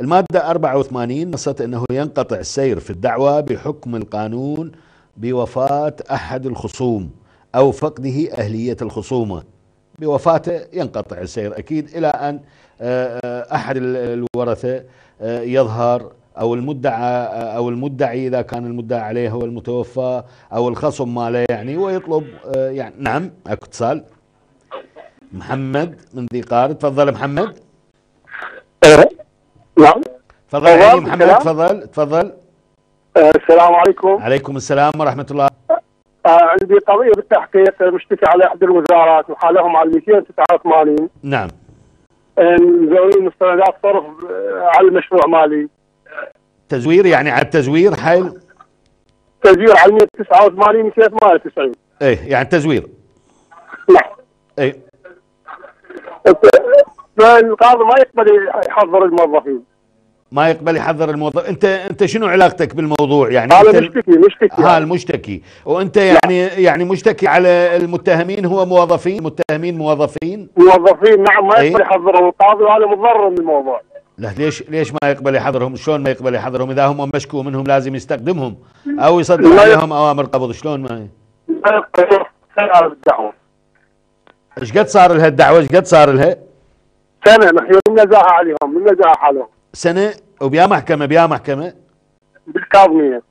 [SPEAKER 1] المادة 84 نصت إنه ينقطع السير في الدعوى بحكم القانون بوفاة أحد الخصوم أو فقده أهلية الخصومة. بوفاته ينقطع السير أكيد إلى أن آه، آه، أحد ال- الورثة آه، يظهر أو المدعى أو المدعي إذا كان المدعى عليه هو المتوفى أو الخصم ماله يعني ويطلب يعني نعم اكو اتصال. محمد من ذي قار تفضل محمد.
[SPEAKER 4] نعم.
[SPEAKER 1] تفضل
[SPEAKER 4] تفضل،
[SPEAKER 1] محمد
[SPEAKER 4] السلام.
[SPEAKER 1] تفضل تفضل.
[SPEAKER 4] آه، السلام عليكم.
[SPEAKER 1] عليكم السلام ورحمة الله.
[SPEAKER 4] آه، عندي قضية بالتحقيق مشتكي على احدى الوزارات وحالهم على 289
[SPEAKER 1] نعم.
[SPEAKER 4] آه، مزورين مستندات صرف آه، على المشروع مالي.
[SPEAKER 1] تزوير يعني على التزوير حيل؟
[SPEAKER 4] تسجيل على 189 298
[SPEAKER 1] إيه يعني تزوير
[SPEAKER 4] نعم.
[SPEAKER 1] إيه.
[SPEAKER 4] فالقاضي ما يقبل يحضر الموظفين.
[SPEAKER 1] ما يقبل يحضر الموظف. أنت أنت شنو علاقتك بالموضوع؟ يعني
[SPEAKER 4] هذا مشتكي مشتكي
[SPEAKER 1] ها المشتكي. وأنت يعني يعني مشتكي على المتهمين هو موظفين؟ متهمين موظفين؟
[SPEAKER 4] موظفين نعم ما
[SPEAKER 1] إيه.
[SPEAKER 4] يقبل يحضروا القاضي وهذا متضرر من الموضوع.
[SPEAKER 1] لا ليش ليش ما يقبل يحضرهم؟ شلون ما يقبل يحضرهم؟ إذا هم مشكوا منهم لازم يستخدمهم أو يصدر
[SPEAKER 4] لا.
[SPEAKER 1] عليهم أوامر قبض. شلون ما
[SPEAKER 4] ما يقبل
[SPEAKER 1] إيش قد صار لها الدعوة؟ إيش قد صار لها؟
[SPEAKER 4] سنة نحن من نزاهه عليهم من نزاهه حالهم.
[SPEAKER 1] سنة؟ وبيا محكمه بيا محكمه
[SPEAKER 4] بالكاظمية.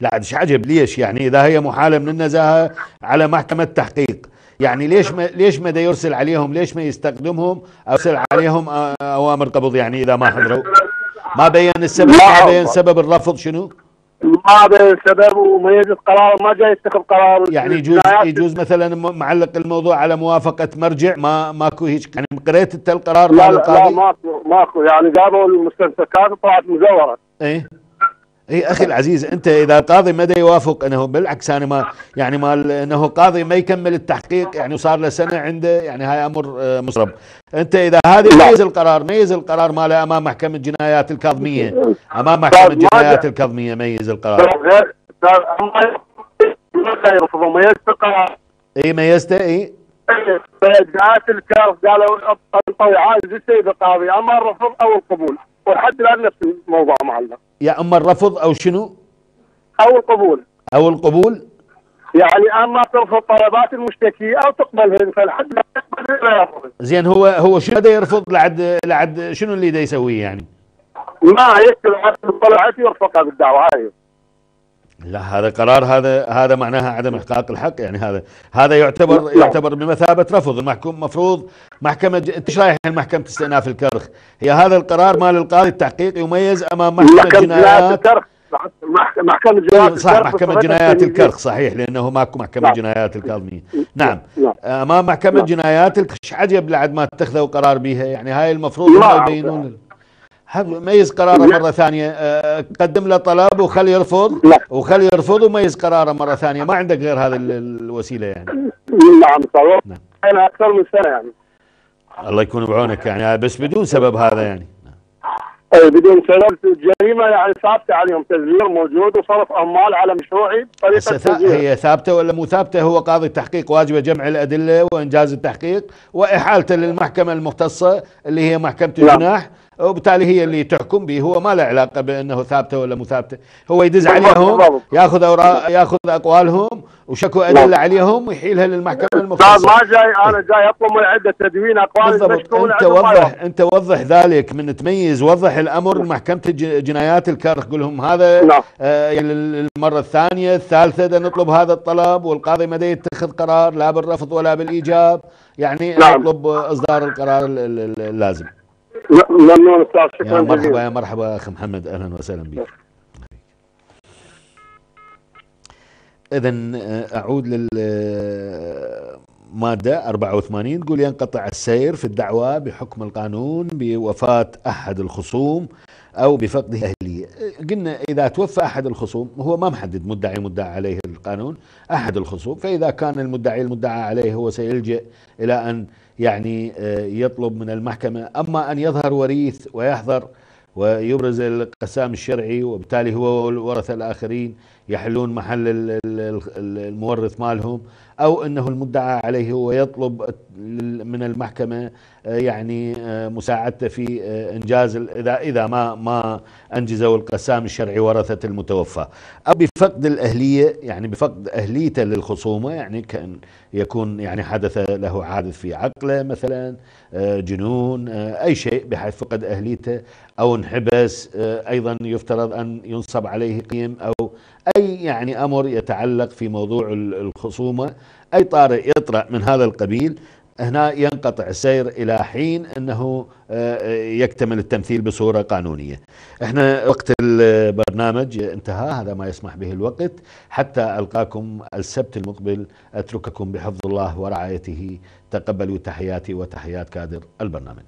[SPEAKER 1] لا إيش عجب ليش؟ يعني إذا هي محالة من النزاهة على محكمة تحقيق يعني ليش ما ليش ما يرسل عليهم؟ ليش ما يستخدمهم؟ أو يرسل عليهم أوامر قبض؟ يعني إذا ما حضروا. ما بين السبب ما بين. سبب الرفض شنو؟
[SPEAKER 4] ما بين سبب وميز قرار ما جاي يتخذ قرار.
[SPEAKER 1] يعني يجوز يجوز مثلا معلق الموضوع على موافقة مرجع ما ماكو هيك. يعني قريت انت القرار
[SPEAKER 4] لا لا, لا ماكو ماكو. يعني جابوا المستنسكات وطلعت مزورة.
[SPEAKER 1] إيه. اي أخي العزيز أنت إذا القاضي ما يوافق أنه بالعكس أنا ما يعني ما أنه قاضي ما يكمل التحقيق يعني وصار له سنة عنده يعني هاي أمر آه، مسرب أنت إذا هذه. ميز القرار ميز القرار ماله أمام محكمة الجنايات
[SPEAKER 4] الكاظمية. أمام
[SPEAKER 1] محكمة
[SPEAKER 4] جاء.
[SPEAKER 1] الكاظمية ميز القرار.
[SPEAKER 4] غير ما يرفضوا ميز القرار.
[SPEAKER 1] اي ميزته اي
[SPEAKER 4] جاءت الكاف قالوا انطوي عايز السيد القاضي أما الرفض أو القبول. والحد الآن نفس الموضوع معلق
[SPEAKER 1] يا أما الرفض أو شنو؟
[SPEAKER 4] أو القبول.
[SPEAKER 1] أو القبول؟
[SPEAKER 4] يعني أما ترفض طلبات المشتكي أو تقبلهن فالحد لا يقبل لا يرفض.
[SPEAKER 1] زين هو هو شنو؟ دا يرفض لعد لعد شنو اللي دا يسويه يعني؟
[SPEAKER 4] ما يكتب حتى طلعت يرفقها بالدعوة هاي.
[SPEAKER 1] لا هذا قرار هذا هذا معناها عدم إحقاق الحق يعني هذا هذا يعتبر يعتبر بمثابة رفض المحكوم مفروض محكمة إنت رايح محكمة استئناف الكرخ هي هذا القرار مال القاضي التحقيق يميز أمام
[SPEAKER 4] محكمة جنايات
[SPEAKER 1] جنايات
[SPEAKER 4] الكرخ محك- محكمة جنايات
[SPEAKER 1] صح
[SPEAKER 4] الكرخ
[SPEAKER 1] محكمة جنايات. الكرخ صحيح لأنه ماكو محكمة
[SPEAKER 4] نعم.
[SPEAKER 1] جنايات الكاظمية نعم. أمام محكمة
[SPEAKER 4] نعم.
[SPEAKER 1] جنايات الكرخ إيش عجب لعد ما اتخذوا قرار بها يعني هاي المفروض
[SPEAKER 4] لا.
[SPEAKER 1] يبينون ميز قراره مرة ثانية. أه، قدم له طلب وخلي يرفض.
[SPEAKER 4] لا.
[SPEAKER 1] وخلي يرفض وميز قراره مرة ثانية. ما عندك غير هذه ال- الوسيلة يعني.
[SPEAKER 4] نعم صار
[SPEAKER 1] نعم.
[SPEAKER 4] أنا أكثر من سنة يعني.
[SPEAKER 1] الله يكون بعونك يعني. بس بدون سبب هذا يعني.
[SPEAKER 4] أي بدون سبب. الجريمة يعني ثابتة عليهم تزوير موجود وصرف أموال على مشروعي
[SPEAKER 1] ثا-
[SPEAKER 4] تزوير.
[SPEAKER 1] هي ثابتة ولا مو ثابتة؟ هو قاضي التحقيق واجبه جمع الأدلة وإنجاز التحقيق واحالته للمحكمة المختصة اللي هي محكمة
[SPEAKER 4] نعم.
[SPEAKER 1] الجناح. وبالتالي هي اللي تحكم به هو ما له علاقة بأنه ثابتة ولا مو ثابتة هو يدز عليهم. ياخذ اوراق ياخذ أقوالهم وشكو أدلة عليهم ويحيلها
[SPEAKER 6] للمحكمة
[SPEAKER 1] المختصة
[SPEAKER 6] ما جاي أنا جاي أطلب من عدة تدوين أقوال
[SPEAKER 1] بالضبط
[SPEAKER 6] أنت ما
[SPEAKER 1] وضح. أنت وضح ذلك من تميز وضح الأمر لمحكمه جنايات الكرخ قول لهم هذا
[SPEAKER 6] نعم.
[SPEAKER 1] آه المره الثانية الثالثة دا نطلب هذا الطلب والقاضي مدى يتخذ قرار لا بالرفض ولا بالإيجاب يعني
[SPEAKER 6] نعم.
[SPEAKER 1] نطلب إصدار القرار ال- ال- اللازم
[SPEAKER 6] ممنون أستاذ
[SPEAKER 1] يا مرحبا يا مرحبا اخ محمد أهلا وسهلا بك. اذا أعود للماده 84 تقول ينقطع السير في الدعوى بحكم القانون بوفاة أحد الخصوم أو بفقده أهلية. قلنا إذا توفى أحد الخصوم هو ما محدد مدعي مدعى عليه القانون أحد الخصوم. فإذا كان المدعي المدعى عليه هو سيلجأ إلى أن يعني آه، يطلب من المحكمة. أما أن يظهر وريث ويحضر ويبرز القسام الشرعي وبالتالي هو والورثه الآخرين يحلون محل ال- ال- ال- المورث مالهم أو إنه المدعى عليه هو يطلب من المحكمة آه، يعني آه، مساعدته في آه، إنجاز ال- اذا إذا ما ما أنجزوا القسام الشرعي ورثة المتوفى. أو بفقد الأهلية يعني بفقد أهليته للخصومة يعني كان يكون يعني حدث له حادث في عقله مثلا جنون أي شيء بحيث فقد أهليته. أو انحبس آه، أيضا يفترض أن ينصب عليه قيم أو أي يعني أمر يتعلق في موضوع ال- الخصومة أي طارئ يطرأ من هذا القبيل هنا ينقطع السير إلى حين أنه آه، يكتمل التمثيل بصورة قانونية. إحنا وقت البرنامج انتهى هذا ما يسمح به الوقت حتى ألقاكم السبت المقبل أترككم بحفظ الله ورعايته تقبلوا تحياتي وتحيات كادر البرنامج.